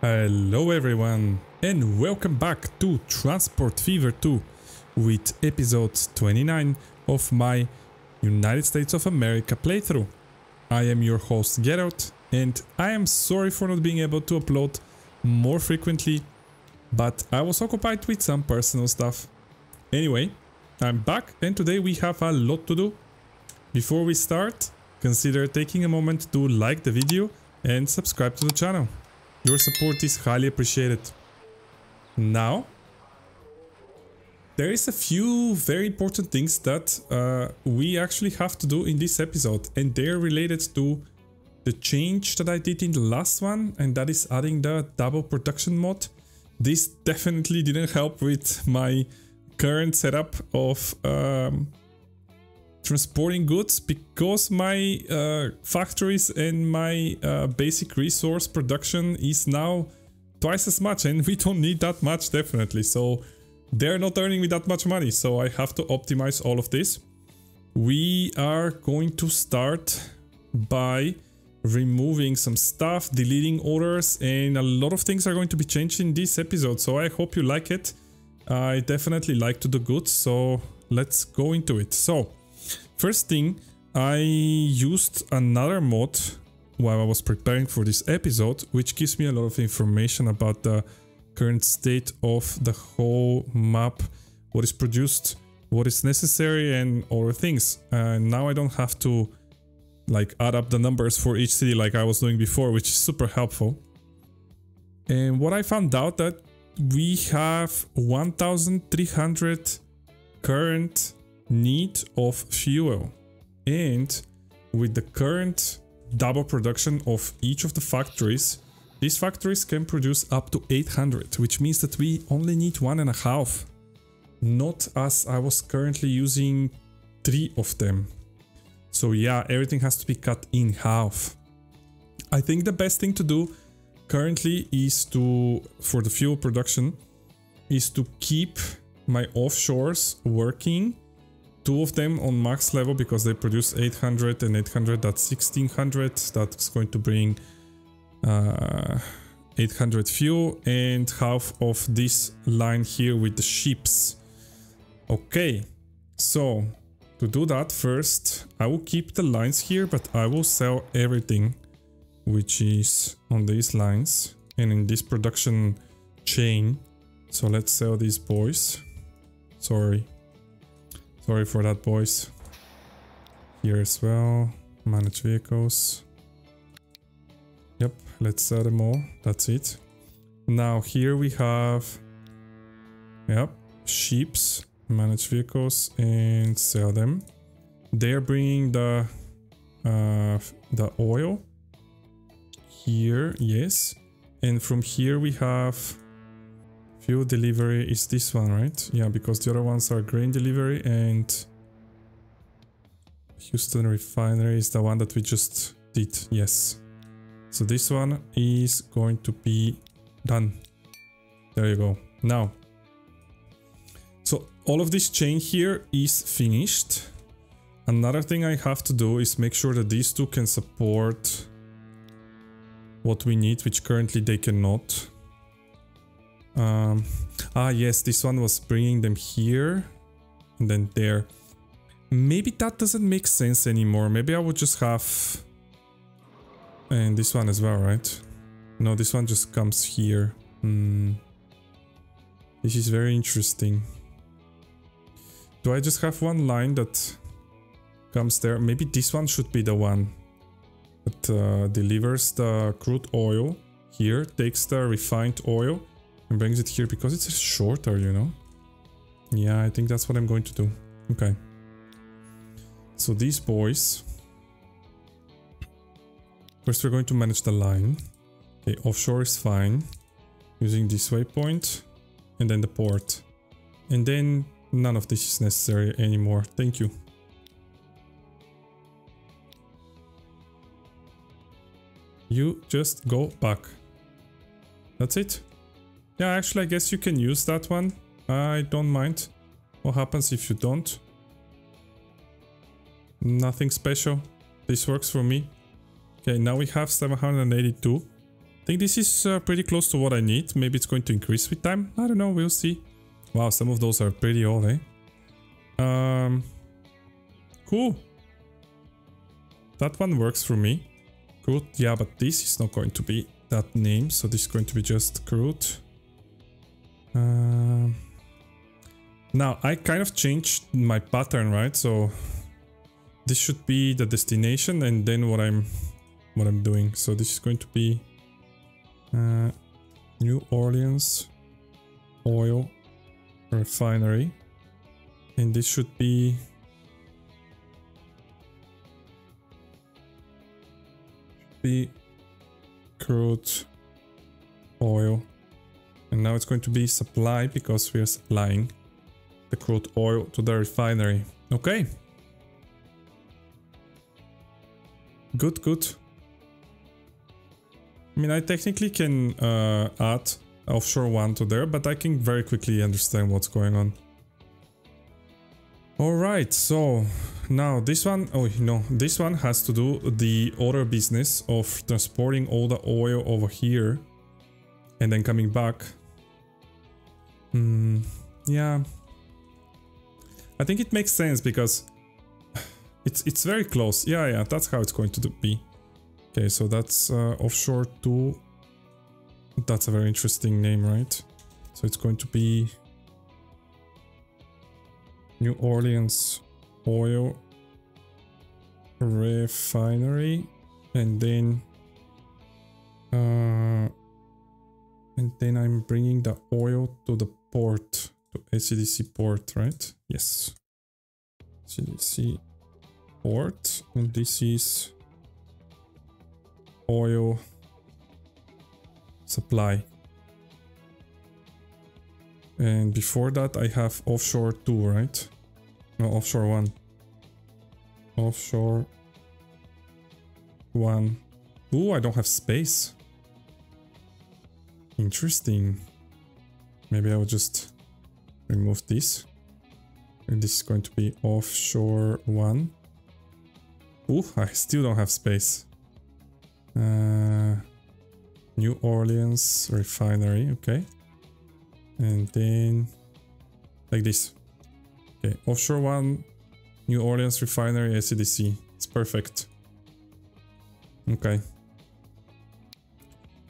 Hello everyone and welcome back to Transport Fever 2 with episode 29 of my United States of America playthrough. I am your host Geralt and I am sorry for not being able to upload more frequently but I was occupied with some personal stuff. Anyway, I'm back and today we have a lot to do. Before we start, consider taking a moment to like the video and subscribe to the channel. Your support is highly appreciated. Now, there is a few very important things that uh, we actually have to do in this episode and they're related to the change that I did in the last one and that is adding the double production mod. This definitely didn't help with my current setup of um, transporting goods because my uh, factories and my uh, basic resource production is now twice as much and we don't need that much definitely so they're not earning me that much money so I have to optimize all of this. We are going to start by removing some stuff, deleting orders and a lot of things are going to be changed in this episode so I hope you like it. I definitely like to do good so let's go into it. So First thing, I used another mod while I was preparing for this episode, which gives me a lot of information about the current state of the whole map, what is produced, what is necessary and other things. And now I don't have to like add up the numbers for each city like I was doing before, which is super helpful. And what I found out that we have 1300 current need of fuel. And with the current double production of each of the factories, these factories can produce up to 800, which means that we only need one and a half. Not as I was currently using three of them. So yeah, everything has to be cut in half. I think the best thing to do currently is to, for the fuel production, is to keep my offshores working two of them on max level because they produce 800 and 800 that's 1600 that's going to bring uh, 800 fuel and half of this line here with the ships. Okay so to do that first I will keep the lines here but I will sell everything which is on these lines and in this production chain. So let's sell these boys. Sorry Sorry for that, boys. Here as well. Manage vehicles. Yep, let's sell them all. That's it. Now here we have... Yep, sheeps. Manage vehicles and sell them. They're bringing the uh, the oil here, yes. And from here we have Fuel delivery is this one, right? Yeah, because the other ones are grain delivery and Houston refinery is the one that we just did. Yes. So this one is going to be done. There you go. Now, so all of this chain here is finished. Another thing I have to do is make sure that these two can support what we need, which currently they cannot. Um, ah, yes, this one was bringing them here and then there. Maybe that doesn't make sense anymore. Maybe I would just have... And this one as well, right? No, this one just comes here. Hmm. This is very interesting. Do I just have one line that comes there? Maybe this one should be the one that uh, delivers the crude oil here, takes the refined oil and brings it here because it's shorter, you know? Yeah, I think that's what I'm going to do. Okay. So these boys... First we're going to manage the line. Okay, offshore is fine. Using this waypoint. And then the port. And then none of this is necessary anymore. Thank you. You just go back. That's it. Yeah, actually, I guess you can use that one. I don't mind. What happens if you don't? Nothing special. This works for me. Okay, now we have 782. I think this is uh, pretty close to what I need. Maybe it's going to increase with time. I don't know. We'll see. Wow, some of those are pretty old, eh? Um, cool. That one works for me. Good. Yeah, but this is not going to be that name. So this is going to be just crude. Um, now, I kind of changed my pattern, right? So this should be the destination and then what I'm what I'm doing. So this is going to be uh, New Orleans oil refinery and this should be be crude oil and now it's going to be supply because we are supplying the crude oil to the refinery. Okay. Good good. I mean I technically can uh, add offshore one to there but I can very quickly understand what's going on. Alright, so now this one, oh no, this one has to do the other business of transporting all the oil over here and then coming back. Hmm, yeah. I think it makes sense because it's it's very close. Yeah, yeah, that's how it's going to be. Okay, so that's uh, offshore 2. That's a very interesting name, right? So it's going to be New Orleans oil refinery and then uh, and then I'm bringing the oil to the port to ACDC port right yes ACDC port and this is oil supply and before that I have offshore 2, right? No, offshore 1. Offshore 1. Ooh, I don't have space. Interesting. Maybe I will just remove this. And this is going to be offshore 1. Ooh, I still don't have space. Uh, New Orleans refinery, okay and then like this. Okay, offshore one, New Orleans refinery, ACDC. It's perfect. Okay.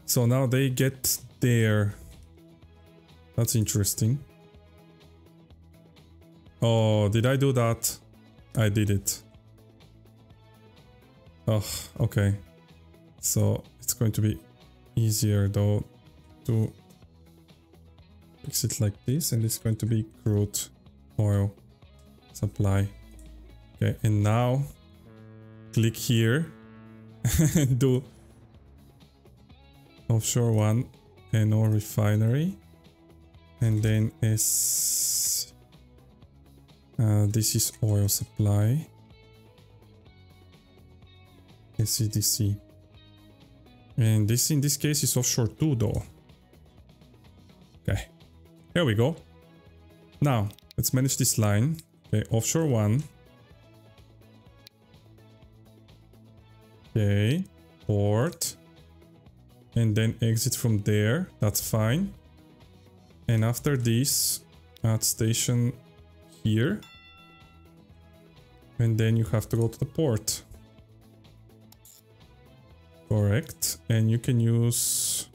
So now they get there. That's interesting. Oh, did I do that? I did it. Oh, okay. So it's going to be easier though to fix it like this and it's going to be crude oil supply. Okay, and now click here and do offshore one and no refinery and then is uh, this is oil supply ACDC and this in this case is offshore 2 though okay there we go. Now, let's manage this line. Okay, offshore one. Okay, port. And then exit from there. That's fine. And after this, add station here. And then you have to go to the port. Correct. And you can use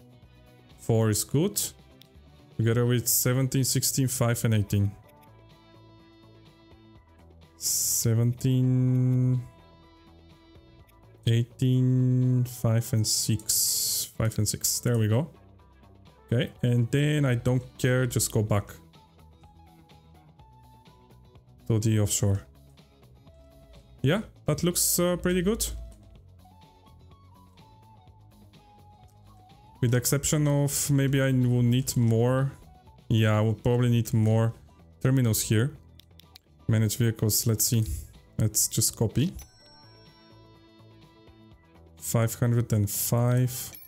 4 is good together with 17, 16, 5 and 18. 17, 18, 5 and 6. 5 and 6. There we go. Okay, and then I don't care, just go back to the offshore. Yeah, that looks uh, pretty good. With the exception of maybe I will need more. Yeah, I will probably need more terminals here. Manage vehicles, let's see. Let's just copy. 505.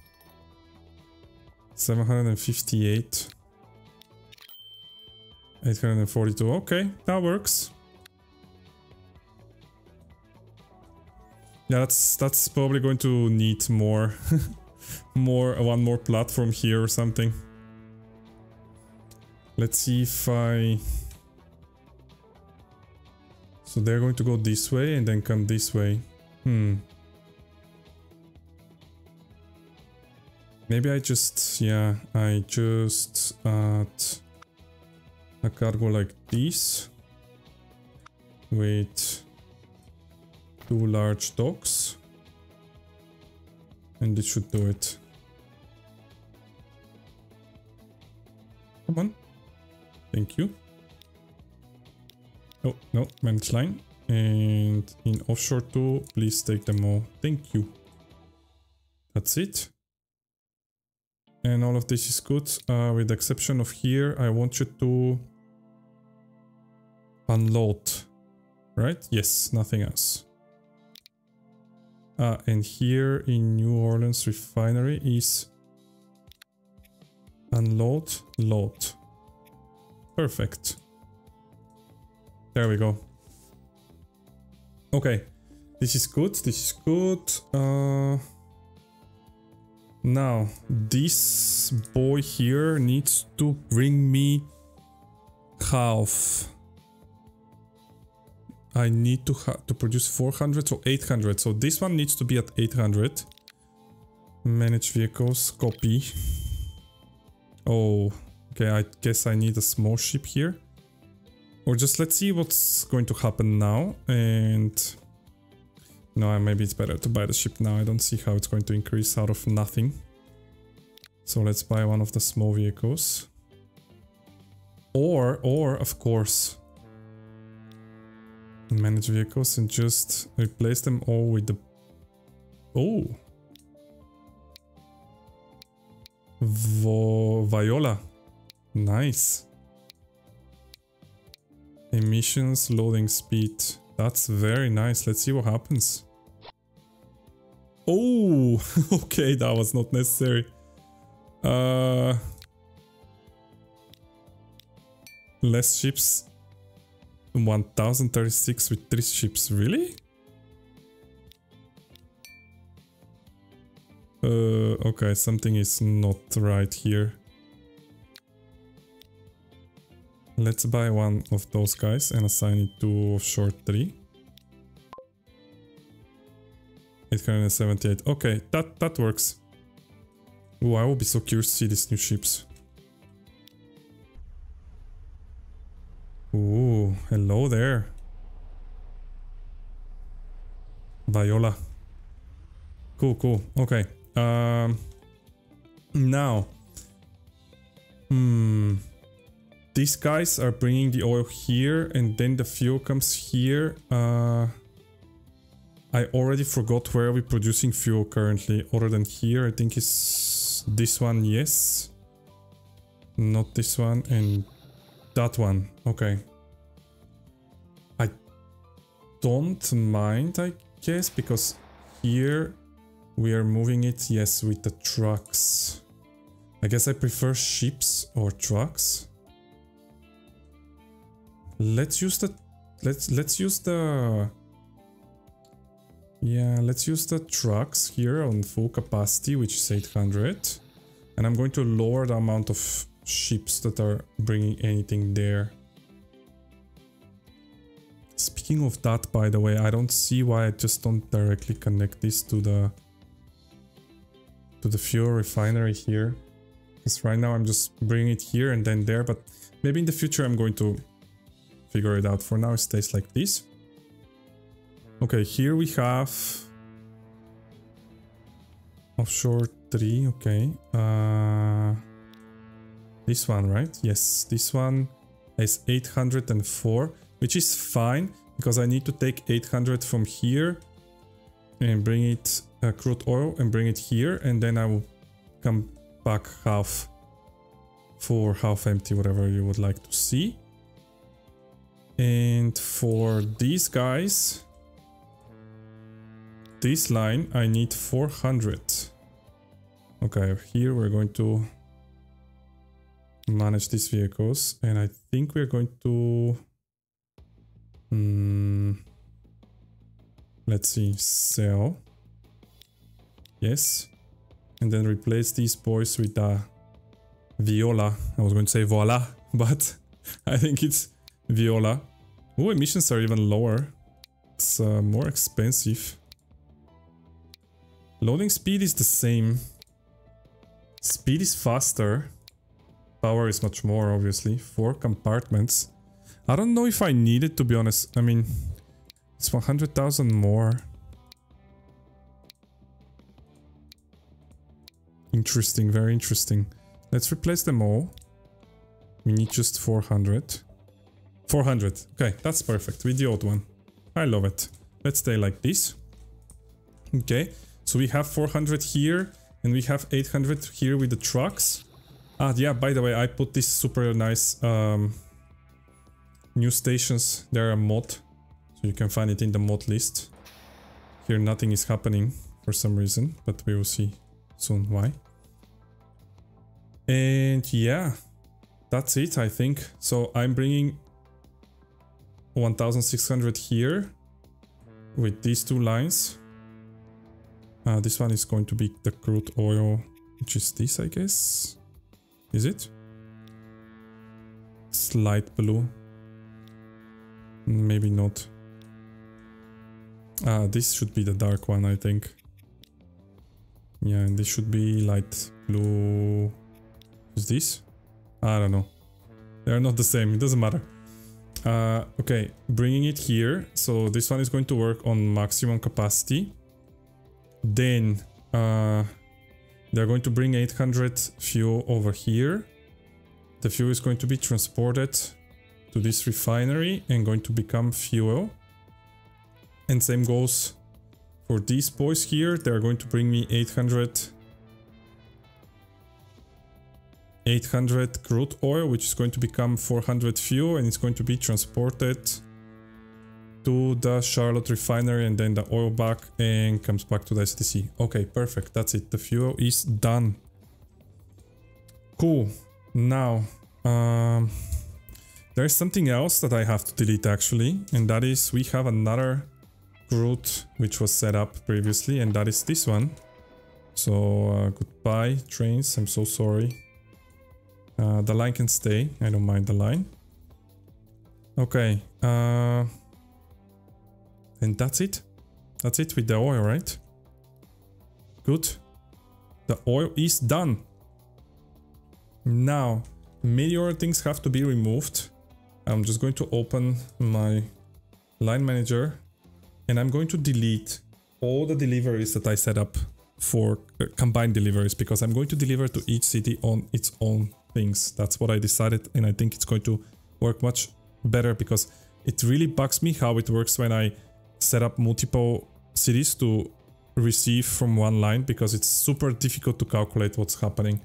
758. 842. Okay, that works. Yeah, that's that's probably going to need more. more one more platform here or something. Let's see if I... So they're going to go this way and then come this way. Hmm. Maybe I just, yeah, I just add a cargo like this with two large docks and this should do it. Come on. Thank you. Oh, no, manage line. And in offshore too, please take them all. Thank you. That's it. And all of this is good. Uh, with the exception of here, I want you to unload. Right? Yes, nothing else. Ah, and here in New Orleans refinery is unload, load. Perfect. There we go. Okay, this is good, this is good. Uh, now, this boy here needs to bring me half. I need to to produce 400 or 800. So this one needs to be at 800. Manage vehicles, copy. Oh, okay, I guess I need a small ship here. Or just let's see what's going to happen now. And no, maybe it's better to buy the ship now. I don't see how it's going to increase out of nothing. So let's buy one of the small vehicles. Or, or of course, manage vehicles and just replace them all with the... Oh! Vo Viola. Nice. Emissions, loading speed. That's very nice. Let's see what happens. Oh, okay, that was not necessary. Uh, less ships. 1036 with 3 ships, really? Uh, okay, something is not right here. Let's buy one of those guys and assign it to short 3. 878. Okay, that, that works. Ooh, I will be so curious to see these new ships. Ooh, hello there. Viola. Cool, cool. Okay. Um, now. Hmm. These guys are bringing the oil here and then the fuel comes here. Uh, I already forgot where we're producing fuel currently other than here. I think it's this one, yes. Not this one and that one. Okay. I don't mind, I guess, because here we are moving it, yes, with the trucks. I guess I prefer ships or trucks. Let's use the let's let's use the yeah, let's use the trucks here on full capacity, which is 800. And I'm going to lower the amount of ships that are bringing anything there. Speaking of that, by the way, I don't see why I just don't directly connect this to the to the fuel refinery here. Because right now I'm just bringing it here and then there, but maybe in the future I'm going to figure it out. For now it stays like this. Okay, here we have offshore 3, okay. Uh, this one, right? Yes, this one is 804, which is fine because I need to take 800 from here and bring it uh, crude oil and bring it here and then I will come back half for half empty, whatever you would like to see. And for these guys, this line, I need 400. Okay, here we're going to manage these vehicles. And I think we're going to... Um, let's see, sell. Yes. and then replace these boys with a Viola. I was going to say Voila, but I think it's Viola. Oh, emissions are even lower. It's uh, more expensive. Loading speed is the same. Speed is faster. Power is much more, obviously. Four compartments. I don't know if I need it, to be honest. I mean, it's 100,000 more. Interesting, very interesting. Let's replace them all. We need just 400. 400. Okay, that's perfect with the old one. I love it. Let's stay like this. Okay, so we have 400 here and we have 800 here with the trucks. Ah, yeah, by the way, I put this super nice um, new stations. They're a mod, so you can find it in the mod list. Here nothing is happening for some reason, but we will see soon why. And yeah, that's it, I think. So I'm bringing 1600 here with these two lines. Uh, this one is going to be the crude oil, which is this, I guess. Is it? Slight blue. Maybe not. Ah, this should be the dark one, I think. Yeah, and this should be light blue. Is this? I don't know. They're not the same, it doesn't matter. Uh, okay, bringing it here. So this one is going to work on maximum capacity. Then uh, they're going to bring 800 fuel over here. The fuel is going to be transported to this refinery and going to become fuel. And same goes for these boys here. They're going to bring me 800 800 crude oil, which is going to become 400 fuel and it's going to be transported to the Charlotte refinery and then the oil back and comes back to the STC. Okay, perfect. That's it. The fuel is done. Cool. Now, um, there's something else that I have to delete actually, and that is we have another route which was set up previously, and that is this one. So uh, goodbye trains, I'm so sorry. Uh, the line can stay. I don't mind the line. Okay. Uh, and that's it. That's it with the oil, right? Good. The oil is done. Now, many things have to be removed. I'm just going to open my line manager and I'm going to delete all the deliveries that I set up for uh, combined deliveries because I'm going to deliver to each city on its own things. That's what I decided and I think it's going to work much better because it really bugs me how it works when I set up multiple cities to receive from one line because it's super difficult to calculate what's happening.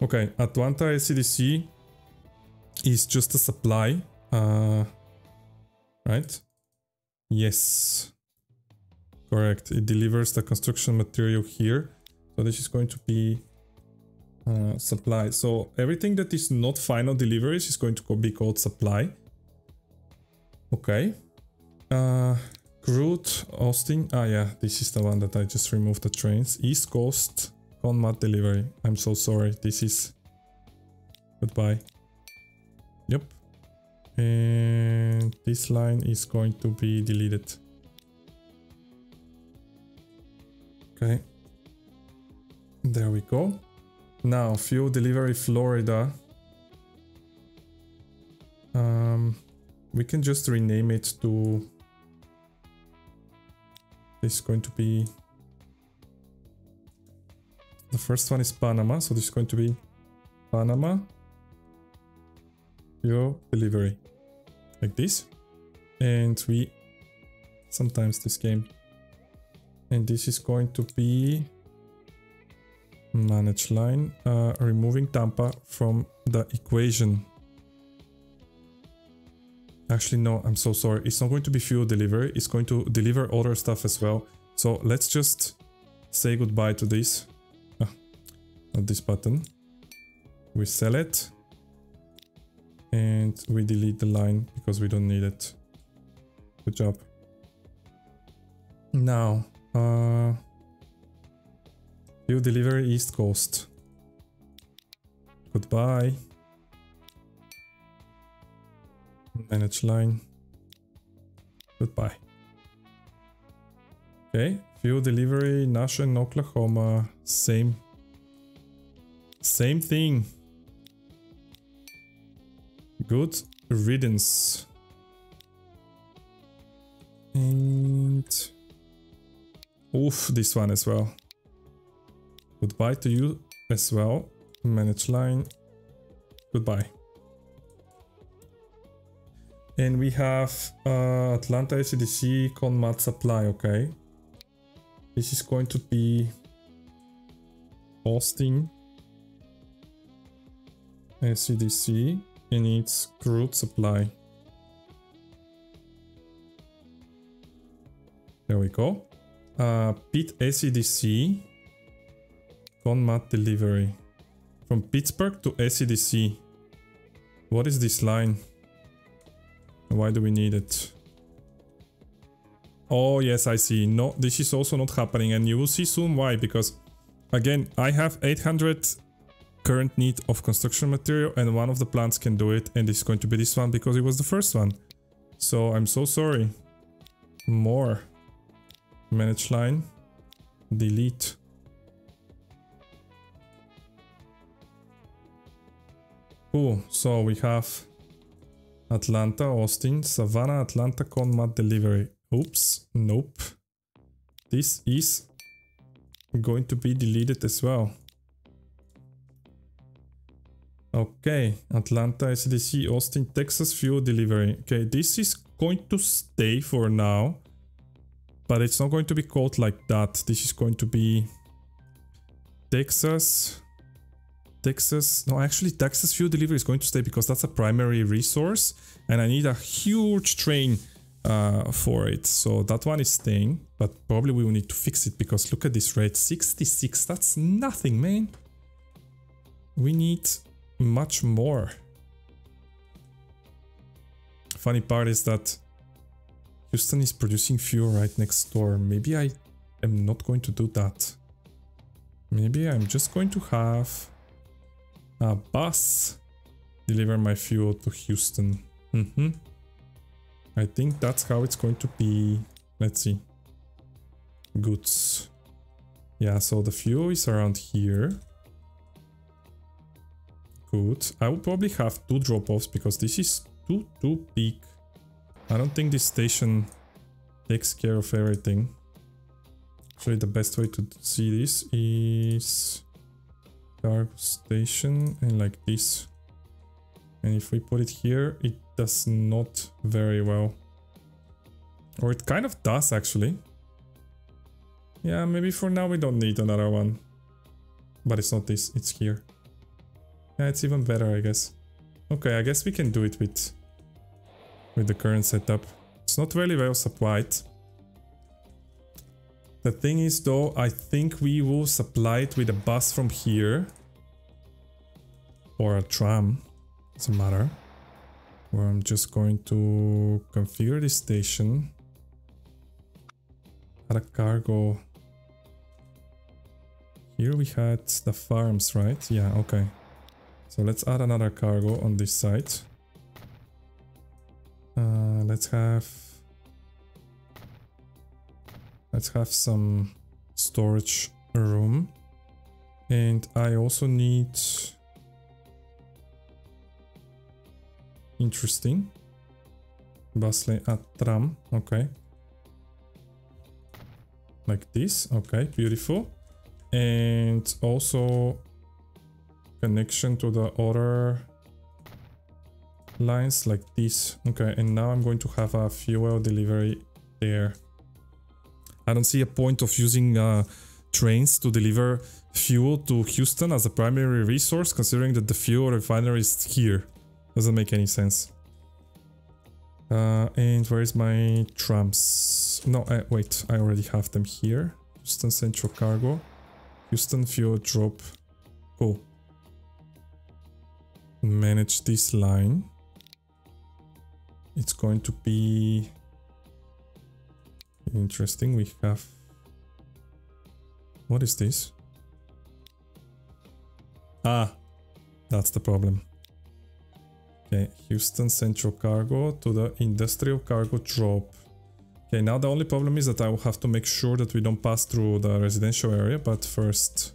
Okay, Atlanta SCDC is just a supply, uh, right? Yes, correct. It delivers the construction material here. So this is going to be uh, supply. So everything that is not final deliveries is going to be called supply. Okay. Uh, crude, Austin. Ah, yeah, this is the one that I just removed the trains. East Coast, Conmat delivery. I'm so sorry. This is... Goodbye. Yep. And this line is going to be deleted. Okay. There we go. Now, fuel delivery Florida. Um, we can just rename it to... This is going to be... The first one is Panama, so this is going to be Panama fuel delivery. Like this. And we... Sometimes this game. And this is going to be manage line, uh, removing Tampa from the equation. Actually, no, I'm so sorry. It's not going to be fuel delivery. It's going to deliver other stuff as well. So let's just say goodbye to this. Ah, not this button. We sell it. And we delete the line because we don't need it. Good job. Now, uh, Fuel delivery East Coast. Goodbye. Manage line. Goodbye. Okay, fuel delivery, in Oklahoma. Same. Same thing. Good riddance. And... Oof, this one as well. Goodbye to you as well. Manage line. Goodbye. And we have uh, Atlanta ACDC Conmat Supply, okay. This is going to be Austin ACDC and it's crude supply. There we go. Uh, Pit ACDC Conmat delivery. From Pittsburgh to ACDC. What is this line? Why do we need it? Oh, yes, I see. No, this is also not happening. And you will see soon why. Because, again, I have 800 current need of construction material. And one of the plants can do it. And it's going to be this one because it was the first one. So, I'm so sorry. More. Manage line. Delete. Cool. So, we have Atlanta, Austin, Savannah, Atlanta, Conmat delivery. Oops, nope. This is going to be deleted as well. Okay, Atlanta, SDC, Austin, Texas, fuel delivery. Okay, this is going to stay for now. But it's not going to be called like that. This is going to be Texas, Texas, no, actually Texas fuel delivery is going to stay because that's a primary resource and I need a huge train uh, for it. So that one is staying, but probably we will need to fix it because look at this rate, 66, that's nothing, man. We need much more. Funny part is that Houston is producing fuel right next door. Maybe I am not going to do that. Maybe I'm just going to have a bus deliver my fuel to Houston. Mm -hmm. I think that's how it's going to be. Let's see. Goods. Yeah, so the fuel is around here. Good. I will probably have two drop-offs because this is too, too big. I don't think this station takes care of everything. Actually, the best way to see this is cargo station and like this. And if we put it here, it does not very well. Or it kind of does actually. Yeah, maybe for now we don't need another one. But it's not this, it's here. Yeah, it's even better, I guess. Okay, I guess we can do it with, with the current setup. It's not really well supplied. The thing is though, I think we will supply it with a bus from here. Or a tram, doesn't matter. Where I'm just going to configure this station. Add a cargo. Here we had the farms, right? Yeah, okay. So let's add another cargo on this side. Uh, let's have Let's have some storage room. And I also need... Interesting. Bus lane at tram, okay. Like this, okay, beautiful. And also connection to the other lines like this. Okay, and now I'm going to have a fuel delivery there. I don't see a point of using uh, trains to deliver fuel to Houston as a primary resource, considering that the fuel refinery is here. Doesn't make any sense. Uh, and where is my trams? No, uh, wait, I already have them here. Houston Central Cargo. Houston Fuel Drop. Cool. Manage this line. It's going to be Interesting, we have... What is this? Ah, that's the problem. Okay, Houston Central Cargo to the Industrial Cargo Drop. Okay, now the only problem is that I will have to make sure that we don't pass through the residential area, but first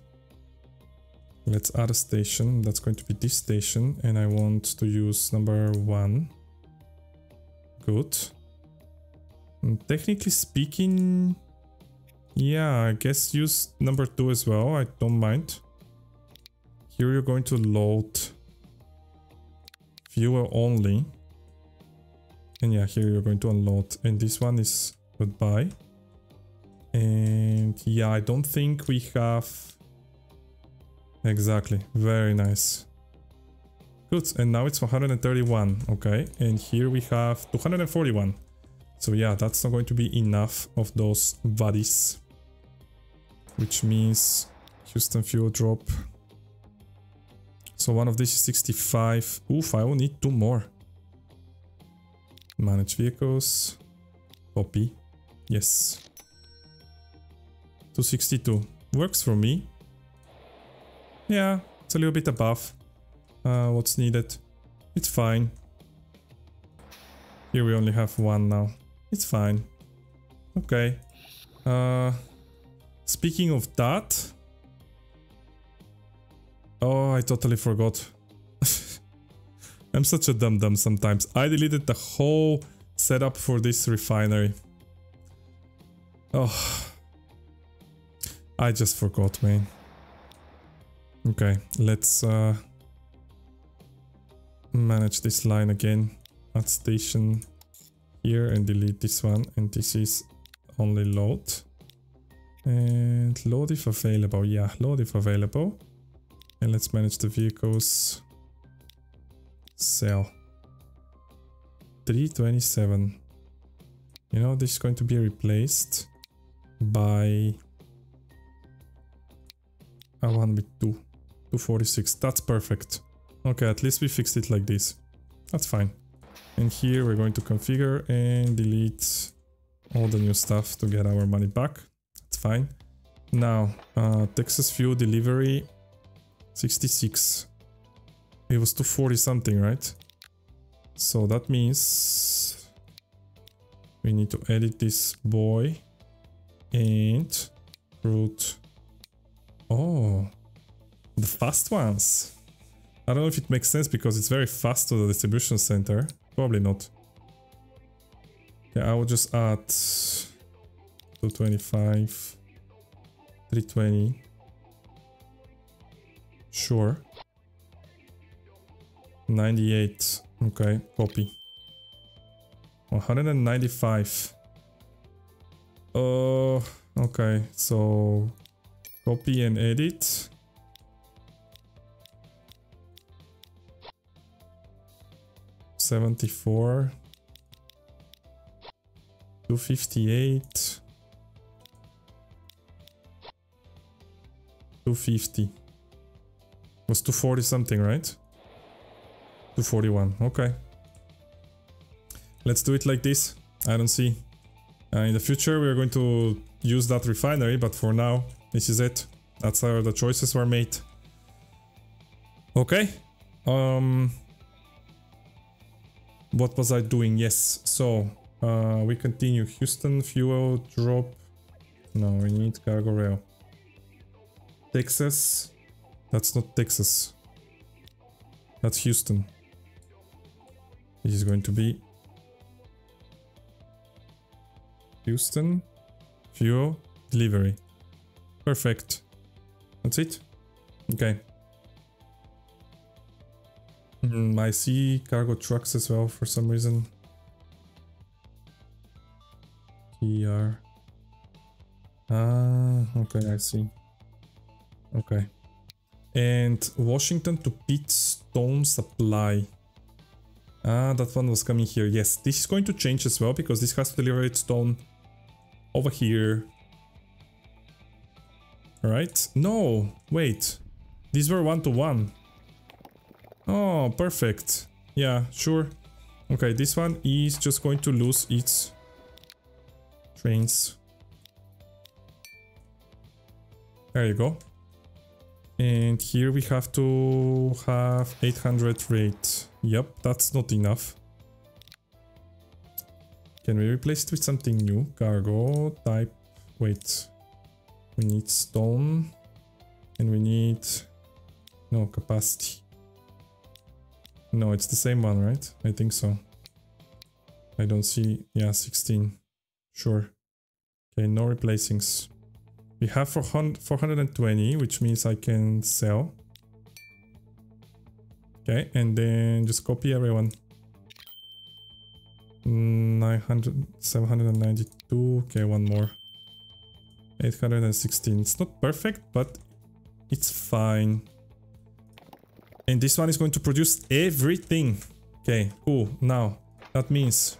let's add a station. That's going to be this station, and I want to use number one. Good. And technically speaking, yeah, I guess use number two as well. I don't mind. Here you're going to load viewer only. And yeah, here you're going to unload. And this one is goodbye. And yeah, I don't think we have... Exactly, very nice. Good, and now it's 131, okay. And here we have 241. So yeah, that's not going to be enough of those bodies. Which means Houston fuel drop so one of these is 65. Oof, I will need two more. Manage vehicles. Copy. Yes. 262. Works for me. Yeah, it's a little bit above uh, what's needed. It's fine. Here we only have one now. It's fine. Okay. Uh, speaking of that, Oh, I totally forgot. I'm such a dum-dum sometimes. I deleted the whole setup for this refinery. Oh. I just forgot, man. Okay, let's uh, manage this line again. at station here and delete this one. And this is only load. And load if available. Yeah, load if available. And let's manage the vehicles. Sell. 327. You know, this is going to be replaced by a one with two. 246. That's perfect. Okay, at least we fixed it like this. That's fine. And here we're going to configure and delete all the new stuff to get our money back. That's fine. Now, uh, Texas fuel delivery 66. It was 240 something, right? So that means we need to edit this boy and route. Oh, the fast ones. I don't know if it makes sense because it's very fast to the distribution center. Probably not. Yeah, I will just add 225, 320. Sure. 98. Okay, copy. 195. Oh, uh, okay. So copy and edit. Seventy-four. Two fifty-eight. Two fifty was 240 something, right? 241, okay. Let's do it like this. I don't see. Uh, in the future we are going to use that refinery, but for now, this is it. That's how the choices were made. Okay. Um, what was I doing? Yes, so uh, we continue. Houston fuel drop. No, we need cargo rail. Texas that's not Texas. That's Houston. This is going to be Houston fuel delivery. Perfect. That's it. Okay. Mm, I see cargo trucks as well for some reason. Here. Ah, okay, I see. Okay. And Washington to Pete Stone Supply. Ah, that one was coming here. Yes, this is going to change as well because this has to deliver its stone over here. Alright. No, wait. These were one to one. Oh, perfect. Yeah, sure. Okay, this one is just going to lose its trains. There you go. And here we have to have 800 rate. Yep, that's not enough. Can we replace it with something new? Cargo type. Wait. We need stone. And we need... No, capacity. No, it's the same one, right? I think so. I don't see... Yeah, 16. Sure. Okay, no replacings. We have 420, which means I can sell. Okay, and then just copy everyone. 900, 792, okay, one more. 816. It's not perfect, but it's fine. And this one is going to produce everything. Okay, cool. Now, that means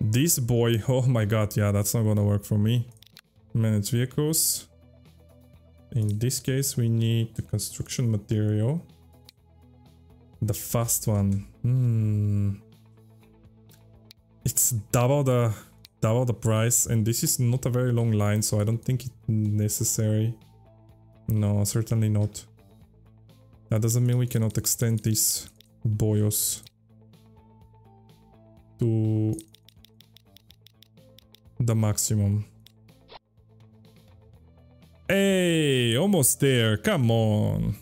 this boy, oh my god, yeah, that's not gonna work for me. Manage vehicles. In this case, we need the construction material. The fast one. Hmm. It's double the double the price and this is not a very long line so I don't think it's necessary. No, certainly not. That doesn't mean we cannot extend these boyos to the maximum. Hey, almost there, come on.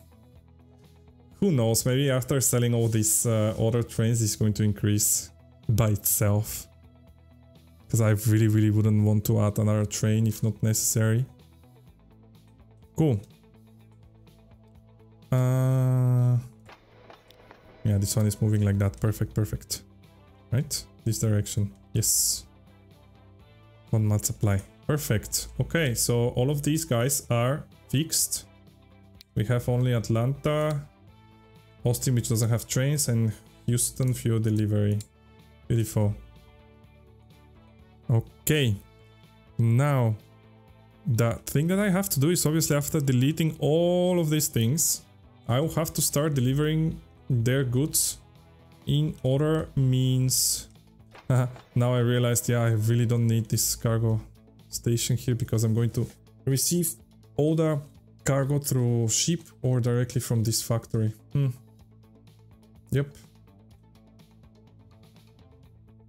Who knows, maybe after selling all these uh, other trains it's going to increase by itself. Because I really, really wouldn't want to add another train if not necessary. Cool. Uh, yeah, this one is moving like that. Perfect, perfect. Right? This direction. Yes. One month supply. Perfect. Okay, so all of these guys are fixed. We have only Atlanta, Austin which doesn't have trains, and Houston fuel delivery. Beautiful. Okay. Now, the thing that I have to do is obviously after deleting all of these things, I will have to start delivering their goods in other means. now I realized, yeah, I really don't need this cargo station here because I'm going to receive all the cargo through ship or directly from this factory. Hmm. Yep.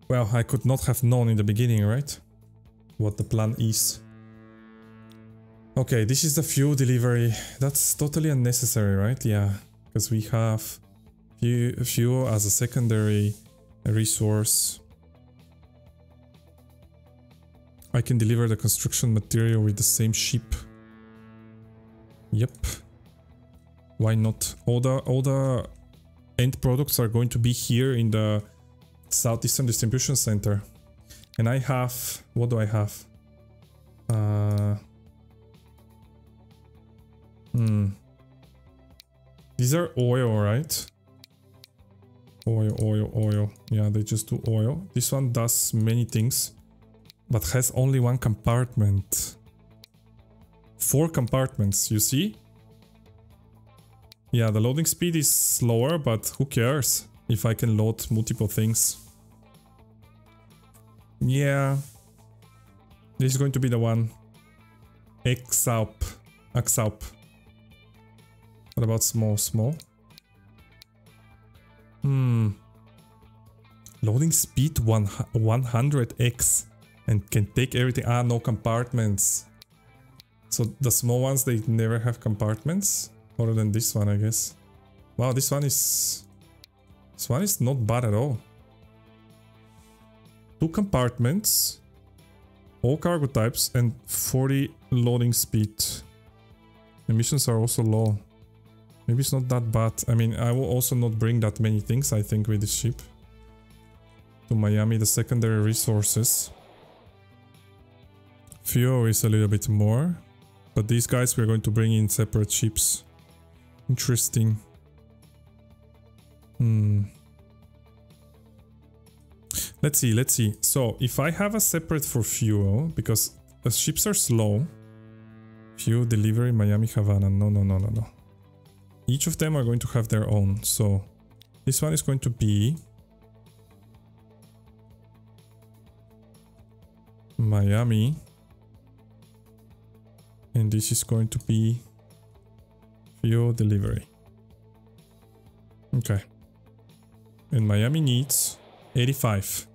Well, I could not have known in the beginning, right? What the plan is. Okay, this is the fuel delivery. That's totally unnecessary, right? Yeah, because we have fuel as a secondary resource. I can deliver the construction material with the same ship. Yep. Why not? All the, all the end products are going to be here in the Southeastern Distribution Center. And I have... What do I have? Uh, hmm. These are oil, right? Oil, oil, oil. Yeah, they just do oil. This one does many things but has only one compartment. Four compartments, you see? Yeah, the loading speed is slower, but who cares if I can load multiple things. Yeah. This is going to be the one. Exaup. Exaup. What about small, small? Hmm. Loading speed one 100x and can take everything. Ah, no compartments. So the small ones, they never have compartments? Other than this one, I guess. Wow, this one is... This one is not bad at all. Two compartments. All cargo types and 40 loading speed. Emissions are also low. Maybe it's not that bad. I mean, I will also not bring that many things, I think, with this ship. To Miami, the secondary resources. Fuel is a little bit more. But these guys we're going to bring in separate ships. Interesting. Hmm. Let's see, let's see. So, if I have a separate for fuel, because the ships are slow. Fuel delivery Miami Havana. No, no, no, no, no. Each of them are going to have their own. So, this one is going to be... Miami and this is going to be fuel delivery. Okay. And Miami needs 85.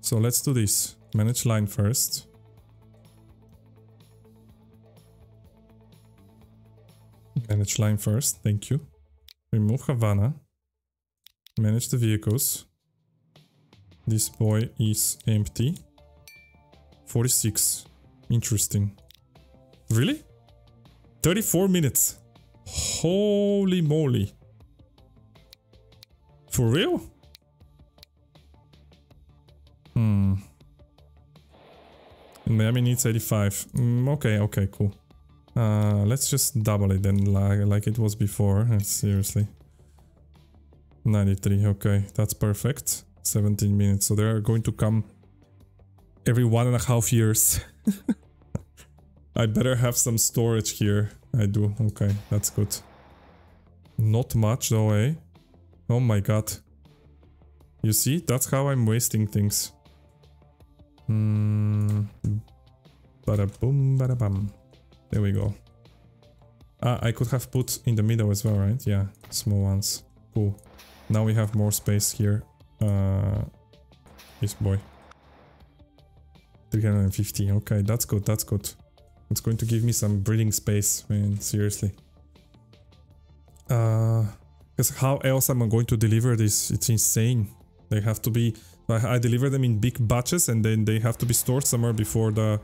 So let's do this. Manage line first. Manage line first, thank you. Remove Havana. Manage the vehicles. This boy is empty. 46. Interesting. Really? 34 minutes. Holy moly. For real? Hmm. Miami needs 85. Mm, okay, okay, cool. Uh, let's just double it then, like, like it was before. Uh, seriously. 93, okay, that's perfect. 17 minutes, so they're going to come every one and a half years. I better have some storage here. I do, okay, that's good. Not much though, eh? Oh my god. You see, that's how I'm wasting things. Hmm. Bada boom, bada bum. There we go. Ah, I could have put in the middle as well, right? Yeah, small ones. Cool. Now we have more space here. Uh, this boy. 350. Okay, that's good, that's good. It's going to give me some breathing space, man, seriously. Uh, because how else am I going to deliver this? It's insane. They have to be... I, I deliver them in big batches and then they have to be stored somewhere before the...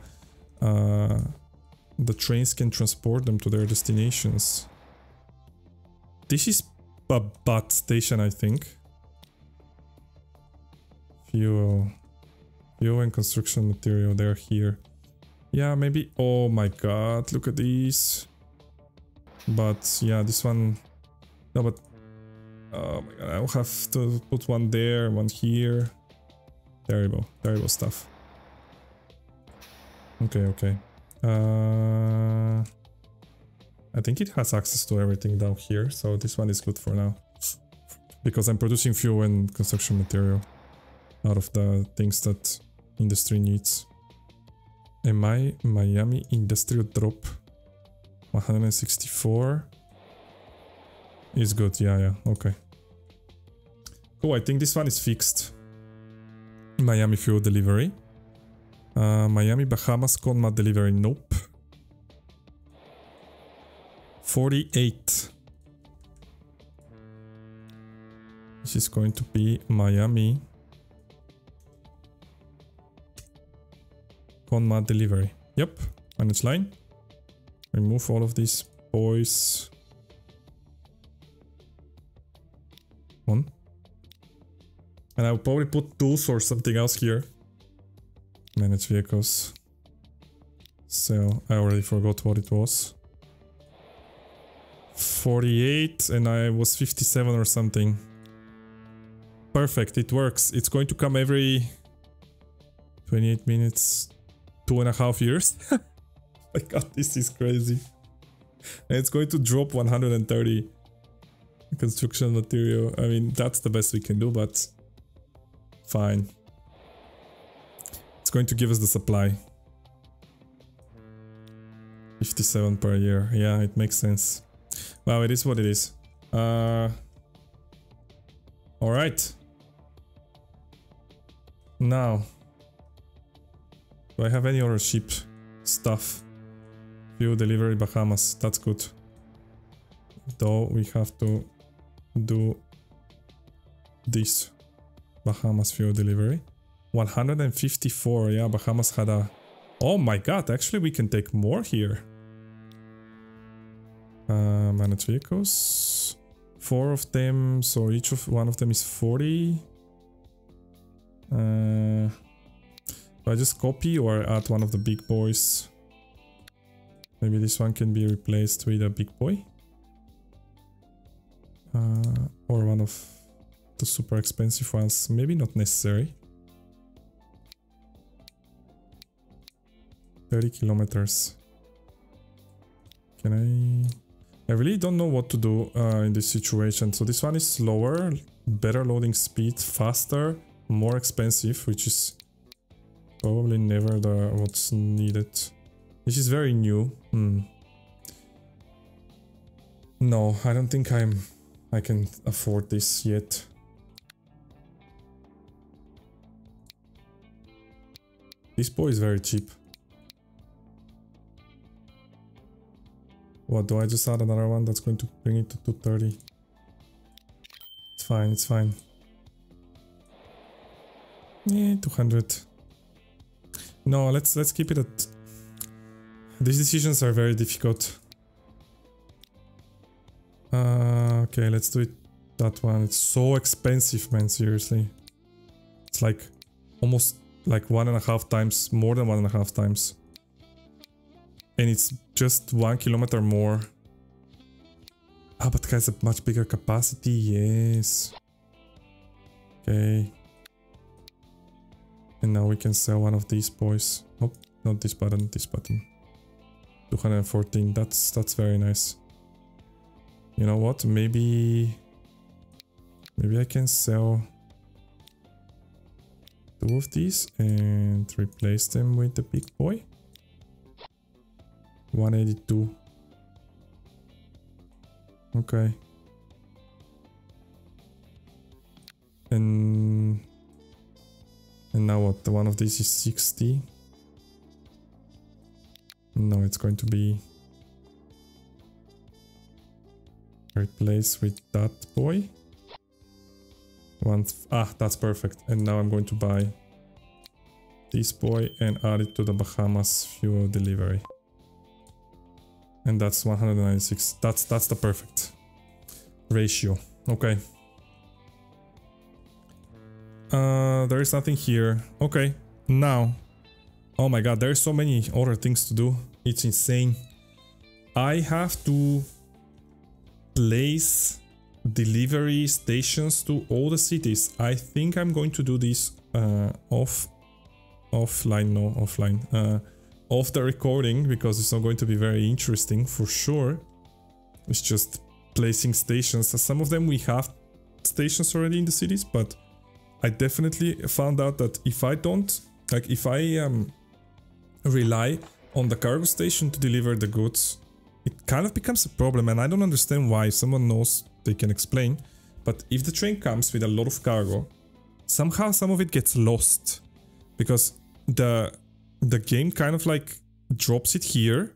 Uh, the trains can transport them to their destinations. This is a bad station, I think. Fuel. Fuel and construction material, they're here. Yeah, maybe... Oh my god, look at these. But yeah, this one... No, but... Oh my god, I'll have to put one there, one here. Terrible, terrible stuff. Okay, okay. Uh, I think it has access to everything down here, so this one is good for now. Because I'm producing fuel and construction material out of the things that industry needs. Am I Miami Industrial Drop 164 is good, yeah, yeah, okay. Cool, I think this one is fixed. Miami fuel delivery. Uh, Miami, Bahamas, Conmat delivery. Nope. 48. This is going to be Miami. Conmat delivery. Yep. Manage line. Remove all of these boys. One. And I'll probably put tools or something else here. Manage vehicles. So I already forgot what it was. 48 and I was 57 or something. Perfect, it works. It's going to come every 28 minutes, two and a half years. my god, this is crazy. And it's going to drop 130 construction material. I mean, that's the best we can do, but fine. It's going to give us the supply. 57 per year. Yeah, it makes sense. Wow, it is what it is. Uh, Alright. Now. Do I have any other ship stuff? Fuel delivery Bahamas. That's good. Though we have to do this. Bahamas fuel delivery. 154, yeah, Bahamas had a... Oh my god, actually we can take more here. Uh, manage vehicles. Four of them, so each of one of them is 40. Uh, I just copy or add one of the big boys? Maybe this one can be replaced with a big boy. Uh, or one of the super expensive ones. Maybe not necessary. 30 kilometers. Can I... I really don't know what to do uh, in this situation. So this one is slower, better loading speed, faster, more expensive, which is probably never the what's needed. This is very new. Hmm. No, I don't think I'm I can afford this yet. This boy is very cheap. What, do I just add another one that's going to bring it to 230? It's fine, it's fine. Yeah, 200. No, let's let's keep it at... These decisions are very difficult. Uh, okay, let's do it that one. It's so expensive, man, seriously. It's like almost like one and a half times, more than one and a half times. And it's just one kilometer more. Ah, but it has a much bigger capacity, yes. Okay. And now we can sell one of these boys. Oh, not this button, this button. 214, that's that's very nice. You know what, maybe... Maybe I can sell two of these and replace them with the big boy. 182. Okay. And and now what? One of these is 60. No, it's going to be replaced with that boy. One, ah, that's perfect. And now I'm going to buy this boy and add it to the Bahamas fuel delivery. And that's 196. That's that's the perfect ratio. Okay. Uh, there is nothing here. Okay, now. Oh my god, there's so many other things to do. It's insane. I have to place delivery stations to all the cities. I think I'm going to do this uh, off offline, no, offline, uh, off the recording because it's not going to be very interesting for sure. It's just placing stations. Some of them we have stations already in the cities, but I definitely found out that if I don't, like if I um, rely on the cargo station to deliver the goods, it kind of becomes a problem and I don't understand why. Someone knows they can explain. But if the train comes with a lot of cargo, somehow some of it gets lost because the the game kind of like drops it here.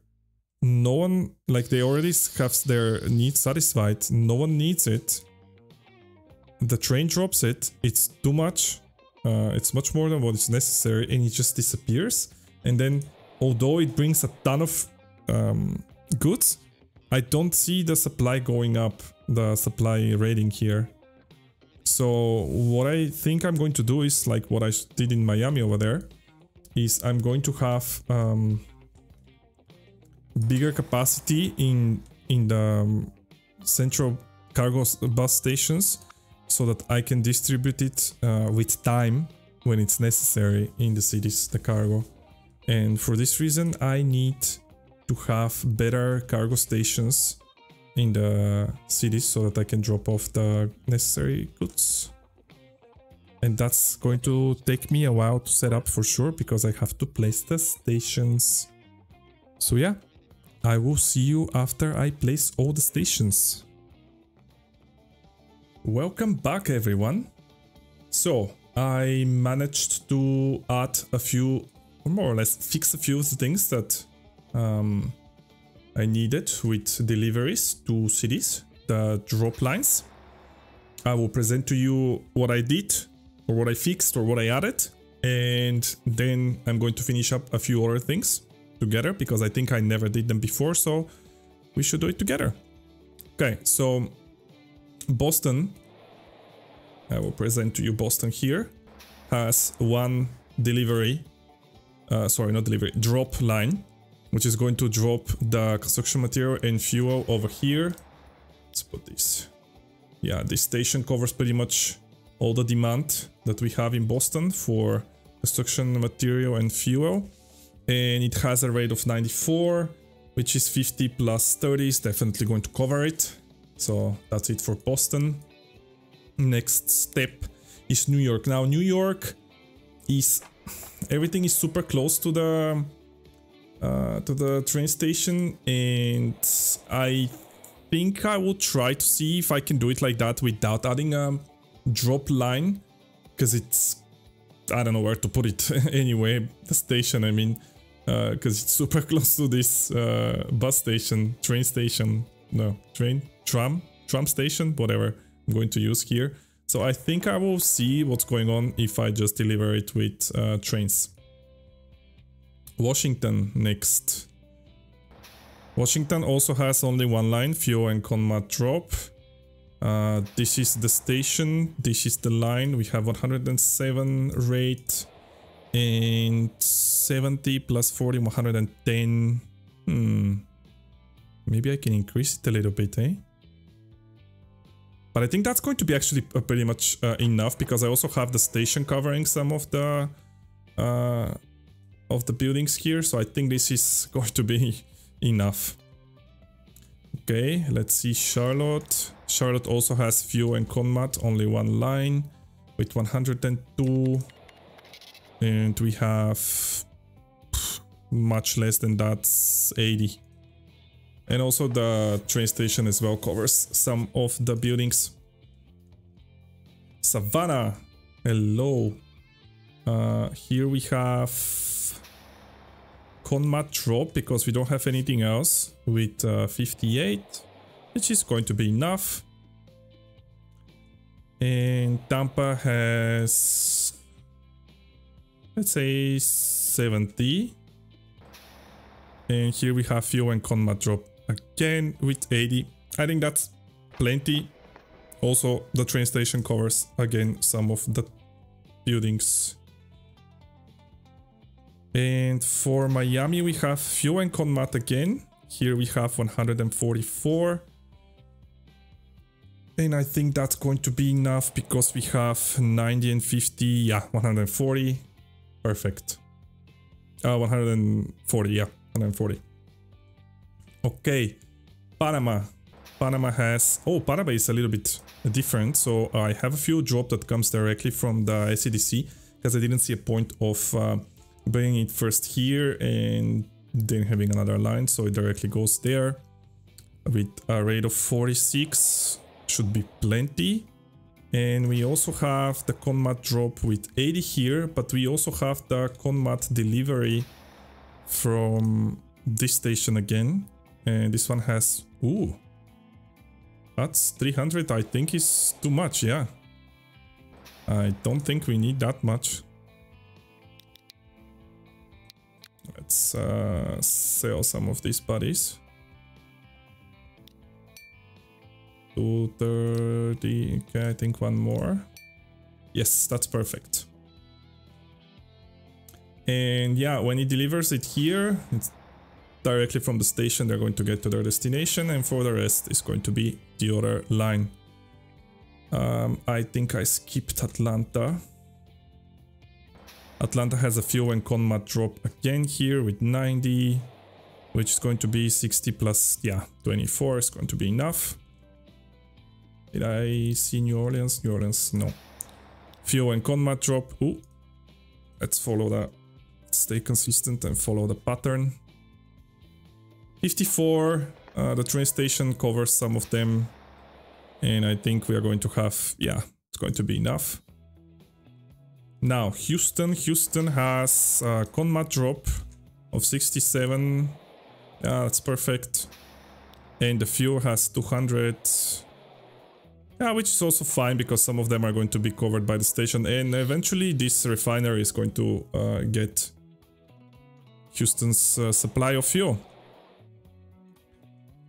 No one like they already have their needs satisfied. No one needs it. The train drops it. It's too much. Uh, it's much more than what is necessary, and it just disappears. And then, although it brings a ton of um, goods, I don't see the supply going up, the supply rating here. So what I think I'm going to do is like what I did in Miami over there, is I'm going to have um, bigger capacity in in the um, central cargo bus stations so that I can distribute it uh, with time when it's necessary in the cities, the cargo. And for this reason, I need to have better cargo stations in the cities so that I can drop off the necessary goods. And that's going to take me a while to set up for sure because I have to place the stations. So yeah, I will see you after I place all the stations. Welcome back everyone. So I managed to add a few, or more or less fix a few things that um, I needed with deliveries to cities, the drop lines. I will present to you what I did or what I fixed or what I added and then I'm going to finish up a few other things together because I think I never did them before so we should do it together. Okay, so Boston, I will present to you Boston here, has one delivery, uh, sorry not delivery, drop line which is going to drop the construction material and fuel over here. Let's put this. Yeah, this station covers pretty much all the demand that we have in Boston for construction material and fuel. And it has a rate of 94, which is 50 plus 30 is definitely going to cover it. So that's it for Boston. Next step is New York. Now New York is everything is super close to the uh, to the train station and I think I will try to see if I can do it like that without adding a drop line. Because it's... I don't know where to put it anyway. The station, I mean. Because uh, it's super close to this uh, bus station, train station. No, train, tram, tram station, whatever I'm going to use here. So I think I will see what's going on if I just deliver it with uh, trains. Washington next. Washington also has only one line, fuel and Conmat drop. Uh, this is the station, this is the line, we have 107 rate and 70 plus 40, 110. Hmm. Maybe I can increase it a little bit, eh? But I think that's going to be actually uh, pretty much uh, enough because I also have the station covering some of the uh, of the buildings here. So I think this is going to be enough. Okay, let's see Charlotte. Charlotte also has fuel and Conmat, only one line with 102. And we have much less than that, 80. And also the train station as well covers some of the buildings. Savannah, hello. Uh, here we have Conmat drop because we don't have anything else with uh, 58, which is going to be enough. And Tampa has, let's say 70. And here we have fuel and Conmat drop again with 80. I think that's plenty. Also, the train station covers again some of the buildings. And for Miami, we have Fuel and Conmat again. Here we have 144. And I think that's going to be enough because we have 90 and 50. Yeah, 140. Perfect. Uh, 140, yeah, 140. Okay, Panama. Panama has... Oh, Panama is a little bit different. So I have a fuel drop that comes directly from the SCDC because I didn't see a point of... Uh, bringing it first here and then having another line so it directly goes there. With a rate of 46 should be plenty. And we also have the conmat drop with 80 here but we also have the conmat delivery from this station again. And this one has ooh that's 300 i think is too much yeah. I don't think we need that much Let's uh, sell some of these bodies. 230, okay, I think one more. Yes, that's perfect. And yeah, when it delivers it here, it's directly from the station, they're going to get to their destination, and for the rest, it's going to be the other line. Um, I think I skipped Atlanta. Atlanta has a fuel and Conmat drop again here with 90, which is going to be 60 plus, yeah, 24 is going to be enough. Did I see New Orleans? New Orleans, no. Fuel and Conmat drop. Ooh. Let's follow that. Stay consistent and follow the pattern. 54. Uh, the train station covers some of them. And I think we are going to have, yeah, it's going to be enough. Now, Houston. Houston has a Conmat drop of 67. Yeah, that's perfect. And the fuel has 200. Yeah, which is also fine because some of them are going to be covered by the station. And eventually this refinery is going to uh, get Houston's uh, supply of fuel.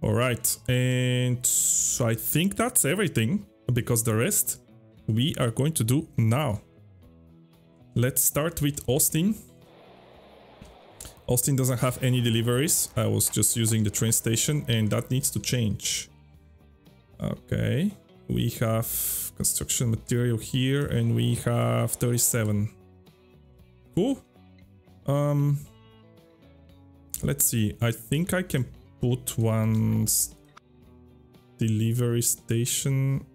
Alright, and so I think that's everything because the rest we are going to do now. Let's start with Austin. Austin doesn't have any deliveries. I was just using the train station and that needs to change. Okay. We have construction material here and we have 37. Cool. Um, let's see. I think I can put one delivery station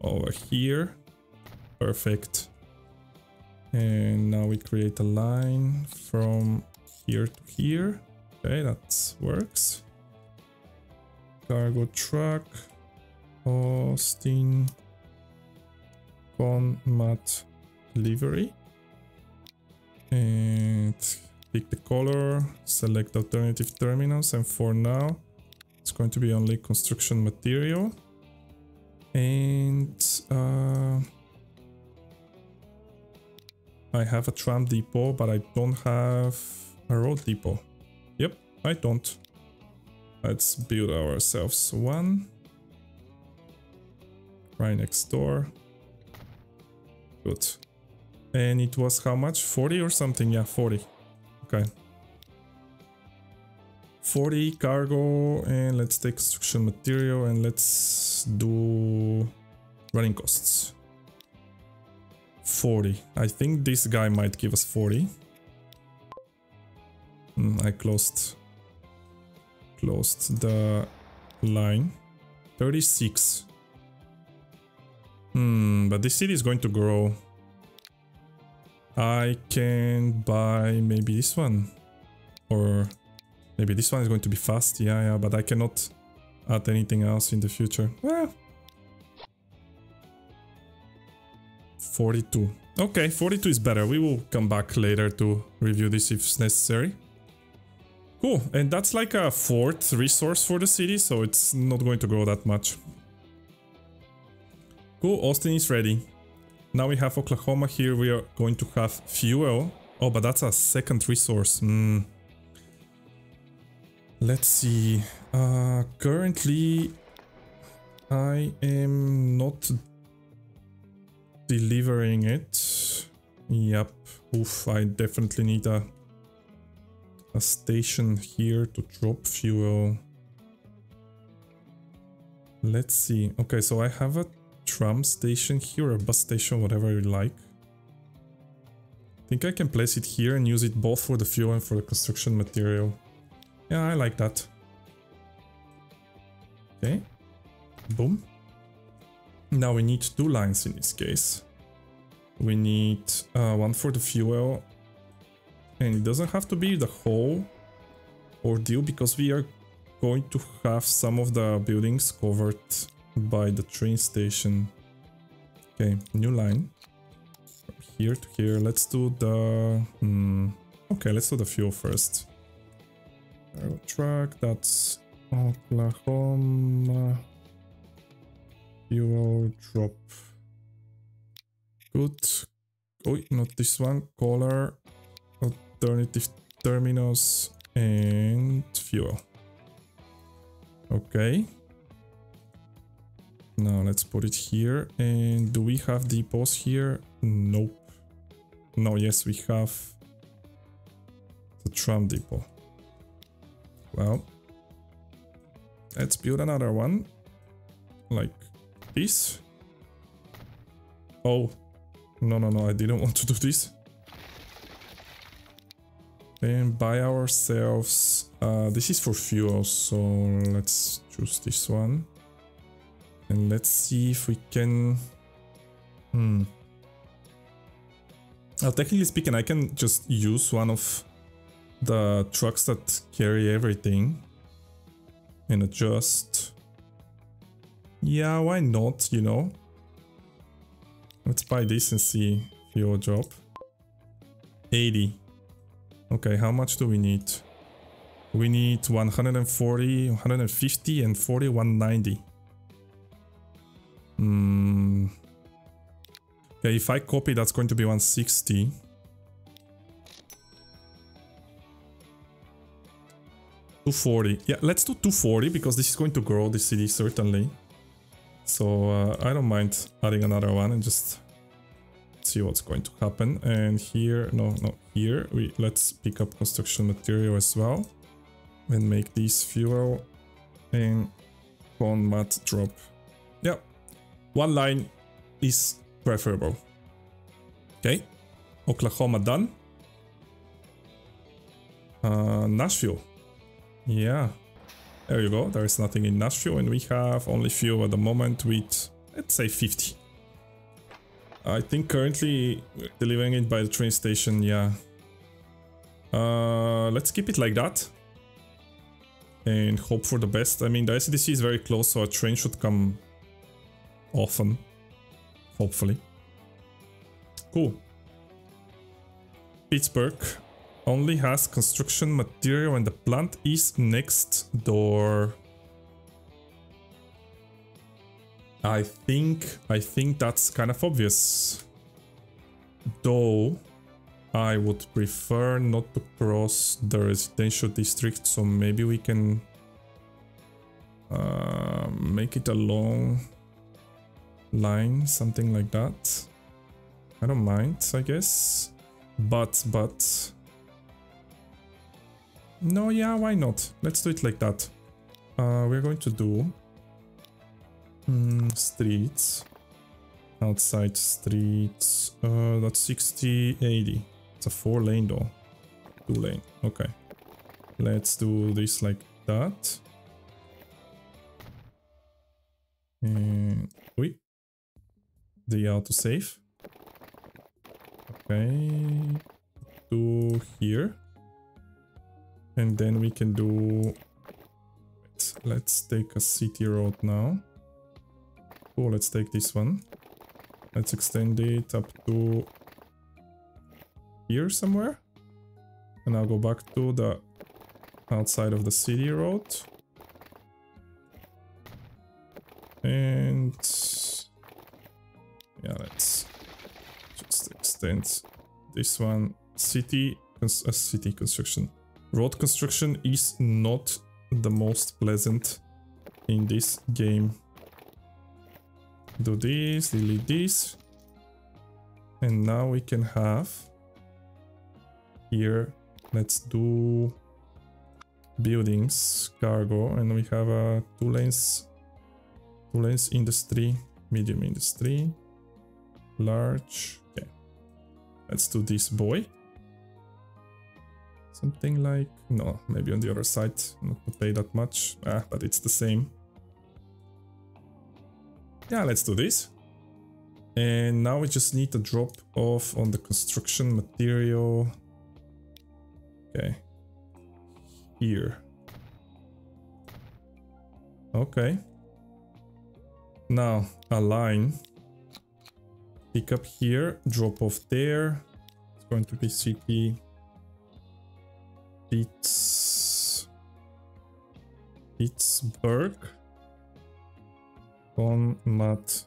over here. Perfect. And now we create a line from here to here. Okay, that works. cargo truck, Austin, con mat livery. And pick the color, select alternative terminals, and for now, it's going to be only construction material. And uh, I have a tram depot, but I don't have a road depot. Yep, I don't. Let's build ourselves one. Right next door. Good. And it was how much? 40 or something? Yeah, 40. Okay. 40 cargo and let's take construction material and let's do running costs. 40. I think this guy might give us 40. Mm, I closed closed the line. 36. Hmm, but this city is going to grow. I can buy maybe this one. Or maybe this one is going to be fast. Yeah, yeah, but I cannot add anything else in the future. Well, 42. Okay, 42 is better. We will come back later to review this if necessary. Cool, and that's like a fourth resource for the city, so it's not going to grow that much. Cool, Austin is ready. Now we have Oklahoma here, we are going to have fuel. Oh, but that's a second resource. Mm. Let's see. Uh, currently, I am not delivering it. Yep. Oof, I definitely need a, a station here to drop fuel. Let's see. Okay, so I have a tram station here, a bus station, whatever you like. I think I can place it here and use it both for the fuel and for the construction material. Yeah, I like that. Okay. Boom. Now we need two lines in this case. We need uh, one for the fuel. And it doesn't have to be the whole ordeal because we are going to have some of the buildings covered by the train station. Okay, new line. From here to here. Let's do the... Hmm, okay, let's do the fuel first. Truck, that's Oklahoma. Fuel drop. Good. Oh, not this one. Color, alternative terminals, and fuel. Okay. Now let's put it here. And do we have depots here? Nope. No, yes, we have the tram depot. Well, let's build another one. Like this. Oh, no, no, no, I didn't want to do this. And buy ourselves, uh, this is for fuel, so let's choose this one. And let's see if we can... Hmm. Well, technically speaking, I can just use one of the trucks that carry everything and adjust. Yeah, why not, you know? Let's buy this and see fuel drop. 80. Okay, how much do we need? We need 140, 150 and 40, 190. Hmm. Okay, if I copy, that's going to be 160. Two forty. Yeah, let's do 240 because this is going to grow the city certainly. So uh, I don't mind adding another one and just see what's going to happen. And here, no, no, here, we let's pick up construction material as well and make these fuel and mat drop. Yeah, one line is preferable. Okay, Oklahoma done. Uh, Nashville. Yeah, there you go. There is nothing in Nashville and we have only few at the moment with, let's say 50. I think currently delivering it by the train station, yeah. Uh, let's keep it like that. and hope for the best. I mean, the SDC is very close, so a train should come often. Hopefully. Cool. Pittsburgh only has construction material and the plant is next door. I think I think that's kind of obvious. Though I would prefer not to cross the residential district, so maybe we can uh, make it a long line, something like that. I don't mind, I guess. But, but... No, yeah, why not? Let's do it like that. Uh, we're going to do... Mm, streets. Outside streets. Uh, that's 60, 80. It's a four lane though. Two lane. Okay. Let's do this like that. And wait. The autosave. Okay. To here. And then we can do... Let's take a city road now. Oh, let's take this one. Let's extend it up to here somewhere. And I'll go back to the outside of the city road. And yeah, let's just extend this one. City, a uh, city construction. Road construction is not the most pleasant in this game. Do this, delete this. And now we can have here, let's do buildings, cargo, and we have a two lanes, two lanes industry, medium industry, large. Okay, let's do this boy. Something like, no, maybe on the other side, not to pay that much, ah, but it's the same. Yeah, let's do this. And now we just need a drop off on the construction material. Okay. Here. Okay. Now, a line. Pick up here, drop off there. It's going to be city. Pitts... Pittsburgh. On mat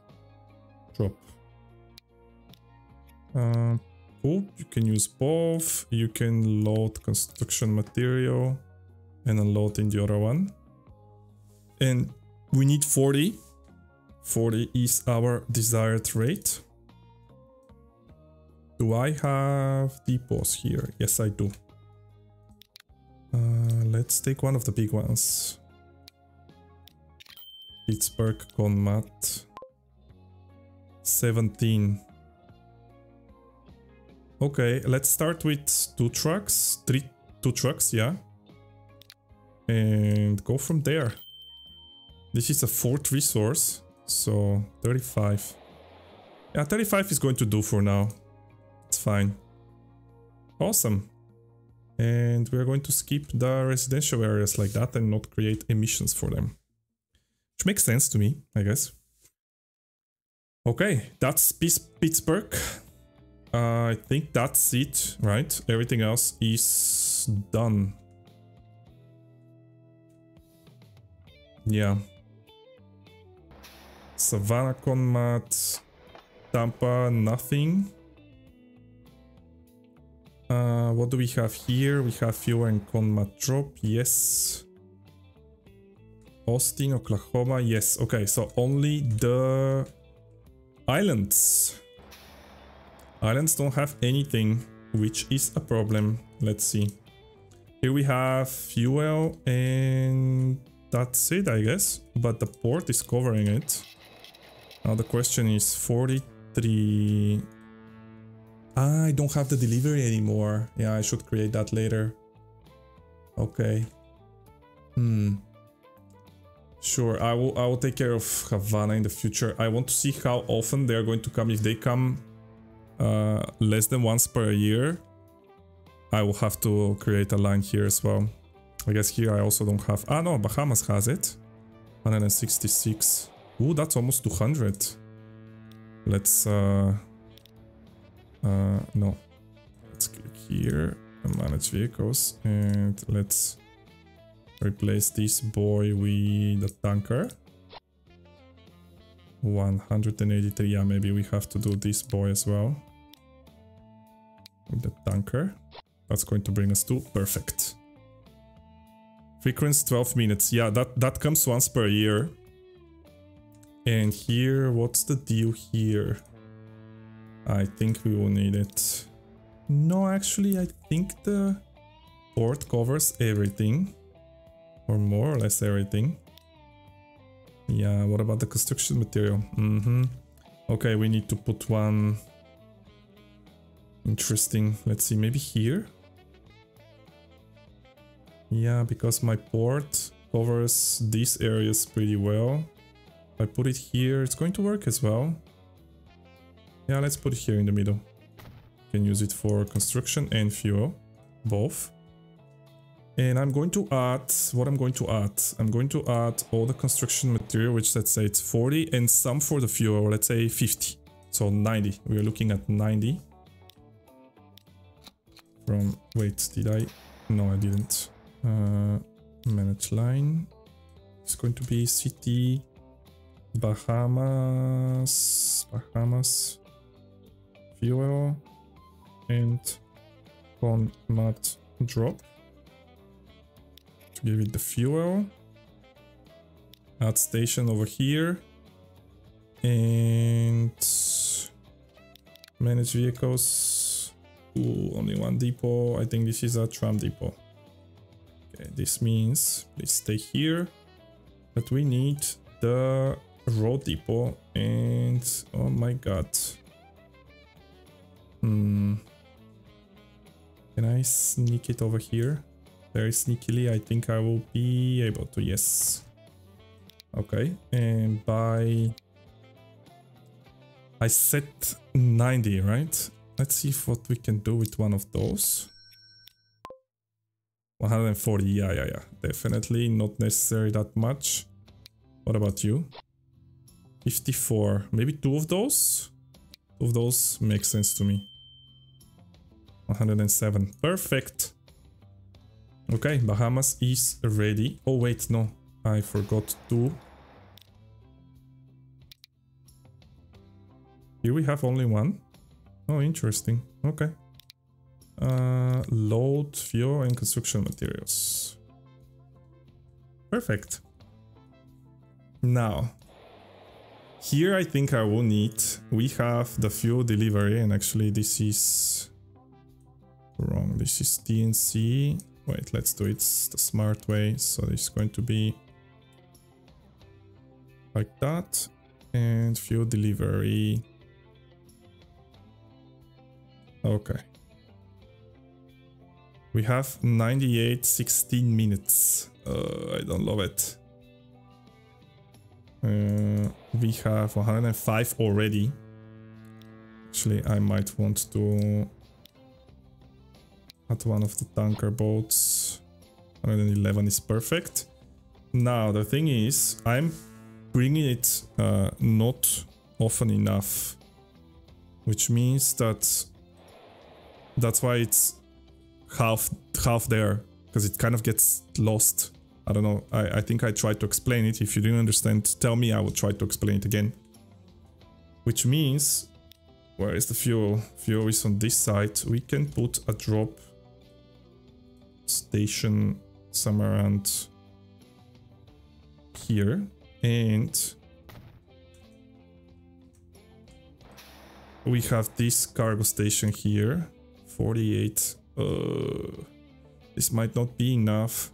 drop. Uh. You can use both. You can load construction material and unload in the other one. And we need 40. 40 is our desired rate. Do I have depots here? Yes, I do. Uh, let's take one of the big ones. Pittsburgh Conmat. 17. Okay, let's start with two trucks, three, two trucks, yeah. And go from there. This is a fourth resource, so 35. Yeah, 35 is going to do for now. It's fine. Awesome. And we're going to skip the residential areas like that and not create emissions for them. Which makes sense to me, I guess. Okay, that's Pittsburgh. Uh, I think that's it, right? Everything else is done. Yeah. Savannah Conmat, Tampa, nothing. Uh, what do we have here? We have Fuel and Conmat Drop, yes. Austin, Oklahoma, yes. Okay, so only the islands. Islands don't have anything, which is a problem. Let's see. Here we have fuel and that's it, I guess. But the port is covering it. Now the question is 43... I don't have the delivery anymore. Yeah, I should create that later. Okay. Hmm. Sure, I will I will take care of Havana in the future. I want to see how often they're going to come. If they come uh, less than once per year, I will have to create a line here as well. I guess here I also don't have... Ah, no, Bahamas has it. 166. Ooh, that's almost 200. Let's... Uh, uh, no. Let's click here and manage vehicles. And let's replace this boy with the tanker. 183. Yeah, maybe we have to do this boy as well. With the tanker. That's going to bring us to perfect. Frequency 12 minutes. Yeah, that, that comes once per year. And here, what's the deal here? I think we will need it. No, actually, I think the port covers everything. Or more or less everything. Yeah, what about the construction material? Mm-hmm. Okay, we need to put one... Interesting. Let's see, maybe here? Yeah, because my port covers these areas pretty well. If I put it here, it's going to work as well. Yeah, let's put it here in the middle. Can use it for construction and fuel, both. And I'm going to add, what I'm going to add, I'm going to add all the construction material, which let's say it's 40, and some for the fuel, let's say 50. So 90, we're looking at 90. From, wait, did I? No, I didn't. Uh, manage line. It's going to be city Bahamas, Bahamas, fuel, and on mat drop. To give it the fuel. Add station over here. And manage vehicles. Ooh, only one depot. I think this is a tram depot. Okay, this means please stay here. But we need the road depot and oh my god. Hmm. Can I sneak it over here? Very sneakily, I think I will be able to, yes. Okay, and by... I set 90, right? Let's see if what we can do with one of those. 140, yeah, yeah, yeah. Definitely not necessary that much. What about you? 54. Maybe two of those? Two of those make sense to me. 107. Perfect. Okay, Bahamas is ready. Oh, wait, no. I forgot to. Here we have only one. Oh, interesting. Okay. Uh, load, fuel, and construction materials. Perfect. Now, here I think I will need, we have the fuel delivery, and actually this is wrong. This is DNC. Wait, let's do it the smart way. So it's going to be like that. And fuel delivery. Okay. We have 98, 16 minutes. Uh, I don't love it. Uh, we have 105 already. Actually, I might want to add one of the tanker boats. 111 is perfect. Now, the thing is, I'm bringing it uh, not often enough. Which means that that's why it's half half there because it kind of gets lost. I don't know. I, I think I tried to explain it. If you didn't understand, tell me. I will try to explain it again. Which means, where is the fuel? Fuel is on this side. We can put a drop station somewhere around here. And we have this cargo station here. 48 uh, this might not be enough.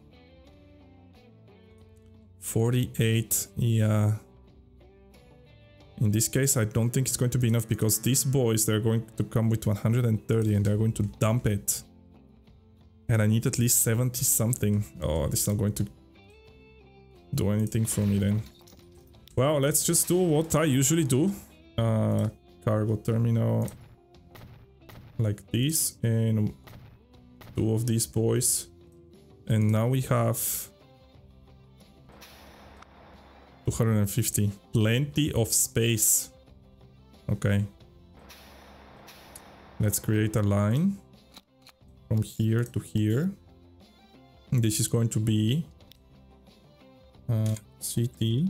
48, yeah. In this case, I don't think it's going to be enough because these boys, they're going to come with 130 and they're going to dump it. And I need at least 70 something. Oh, this is not going to do anything for me then. Well, let's just do what I usually do. Uh, cargo terminal like this and two of these boys And now we have 250. Plenty of space. Okay. Let's create a line from here to here. This is going to be uh, CT,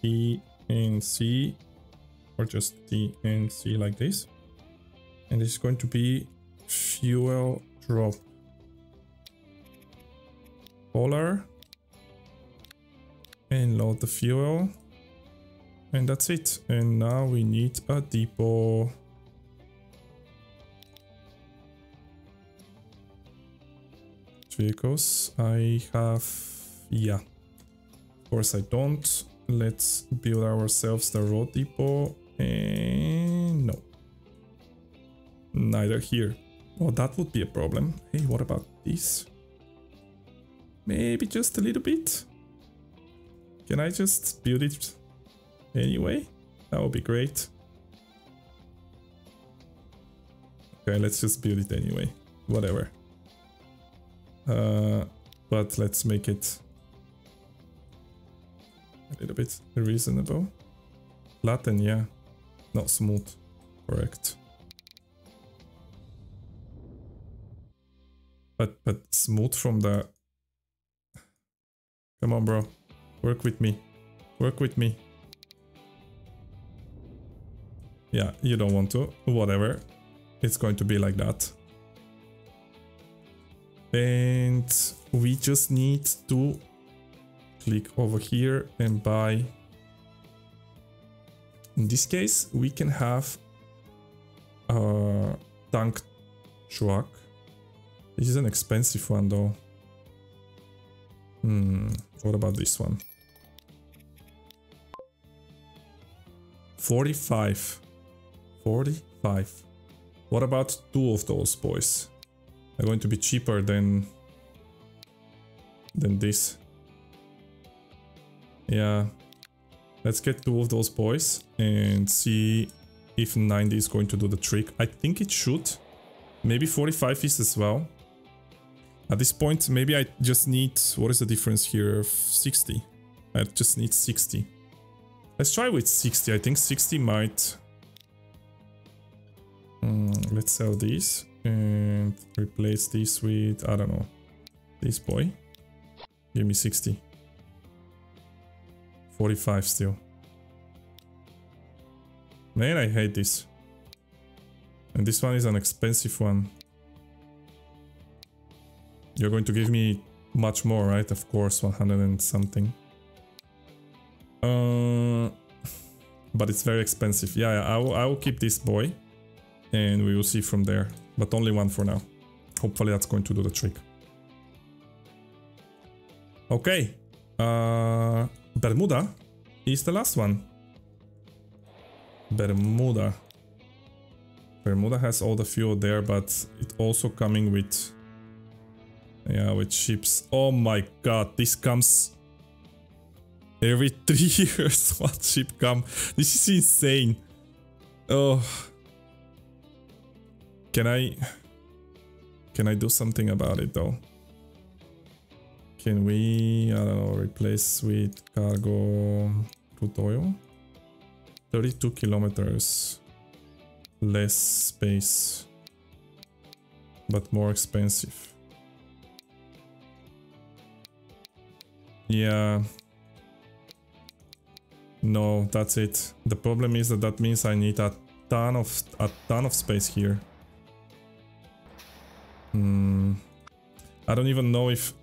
T, and C, or just T and C like this. And this is going to be fuel drop. Polar. And load the fuel. And that's it. And now we need a depot. Vehicles. I have... Yeah. Of course I don't. Let's build ourselves the road depot. And no. Neither here. Well, that would be a problem. Hey, what about this? Maybe just a little bit? Can I just build it anyway? That would be great. Okay, let's just build it anyway. Whatever. Uh, but let's make it a little bit reasonable. Latin, yeah. Not smooth. Correct. But but smooth from the... Come on, bro. Work with me. Work with me. Yeah, you don't want to. Whatever. It's going to be like that. And we just need to click over here and buy. In this case, we can have a tank truck. This is an expensive one though. Hmm, what about this one? 45. 45. What about two of those boys? They're going to be cheaper than than this. Yeah. Let's get two of those boys and see if 90 is going to do the trick. I think it should. Maybe 45 is as well. At this point, maybe I just need... What is the difference here? 60. I just need 60. Let's try with 60. I think 60 might... Mm, let's sell these and replace this with, I don't know, this boy. Give me 60. 45 still. Man, I hate this. And this one is an expensive one. You're going to give me much more, right? Of course, 100 and something. Uh, but it's very expensive. Yeah, yeah I, will, I will keep this boy. And we will see from there. But only one for now. Hopefully that's going to do the trick. Okay. Uh, Bermuda is the last one. Bermuda. Bermuda has all the fuel there, but it also coming with... Yeah, with ships. Oh my god, this comes... Every three years, what ship come? This is insane. Oh. Can I... Can I do something about it though? Can we, I don't know, replace with cargo crude oil? 32 kilometers. Less space. But more expensive. Yeah. No, that's it. The problem is that that means I need a ton of a ton of space here. Hmm. I don't even know if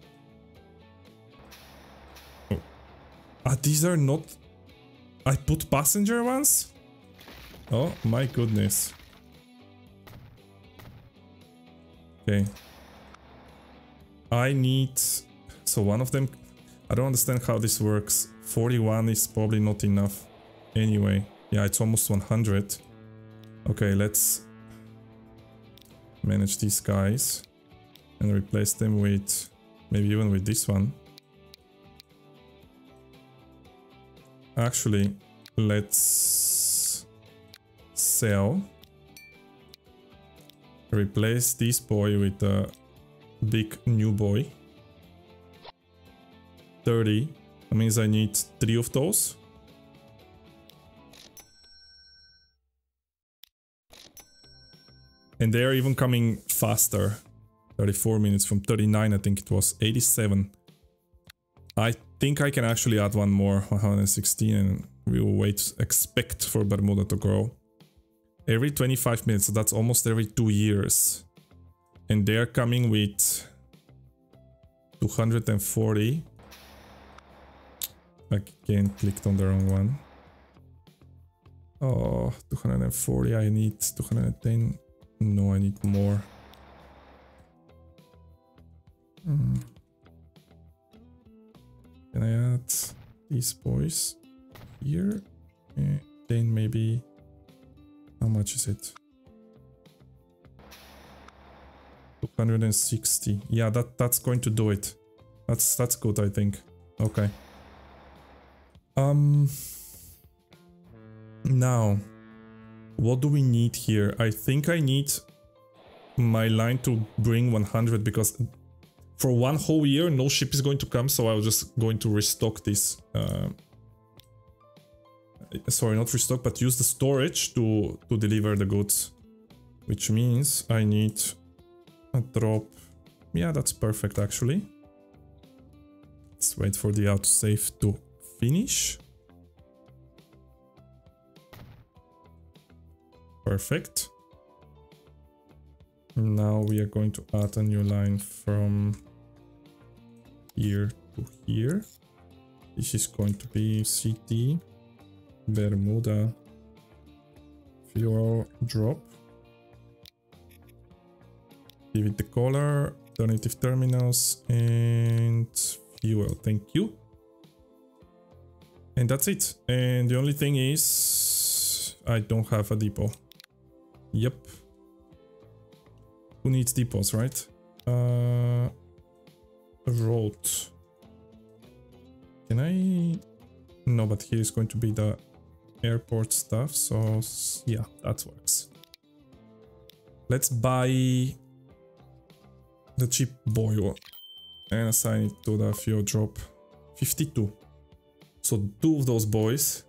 Ah, these are not... I put passenger ones? Oh my goodness. Okay. I need... So one of them... I don't understand how this works. 41 is probably not enough. Anyway. Yeah, it's almost 100. Okay, let's manage these guys and replace them with maybe even with this one. Actually, let's sell. Replace this boy with a big new boy. 30. That means I need three of those. And they are even coming faster. 34 minutes from 39, I think it was 87. I think I can actually add one more, 116, and we will wait, expect for Bermuda to grow. Every 25 minutes, so that's almost every two years. And they're coming with 240. Again, clicked on the wrong one. Oh, 240, I need 210. No, I need more. Hmm. Can I add these boys here? And then maybe... How much is it? 260. Yeah, that, that's going to do it. That's that's good, I think. Okay. Um... Now, what do we need here? I think I need my line to bring 100 because for one whole year no ship is going to come so I was just going to restock this. Uh, sorry, not restock but use the storage to, to deliver the goods. Which means I need a drop. Yeah, that's perfect actually. Let's wait for the autosave to finish. Perfect. Now we are going to add a new line from here to here. This is going to be CT Bermuda fuel drop. Give it the color, alternative terminals and fuel. Thank you. And that's it. And the only thing is I don't have a depot. Yep. Who needs depots, right? Uh, road. Can I... No, but here is going to be the airport stuff, so yeah, that works. Let's buy the cheap boy and assign it to the fuel drop. 52. So two of those boys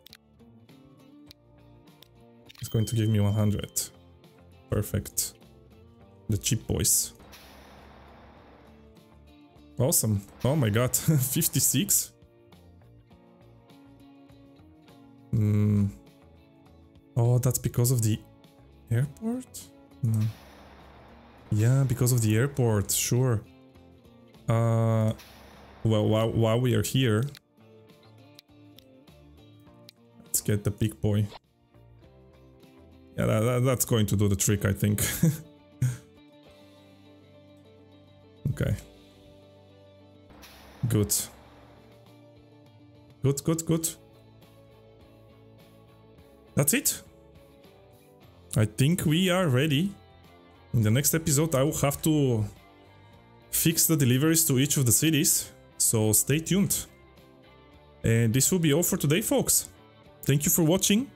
is going to give me 100. Perfect. The cheap boys. Awesome. Oh my god. 56? Hmm. Oh, that's because of the airport? No. Yeah, because of the airport, sure. Uh, well, while, while we are here, let's get the big boy. Yeah, that, that, that's going to do the trick, I think. okay. Good. Good, good, good. That's it. I think we are ready. In the next episode I will have to fix the deliveries to each of the cities, so stay tuned. And this will be all for today folks. Thank you for watching.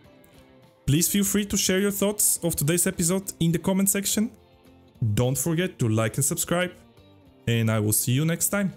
Please feel free to share your thoughts of today's episode in the comment section. Don't forget to like and subscribe, and I will see you next time.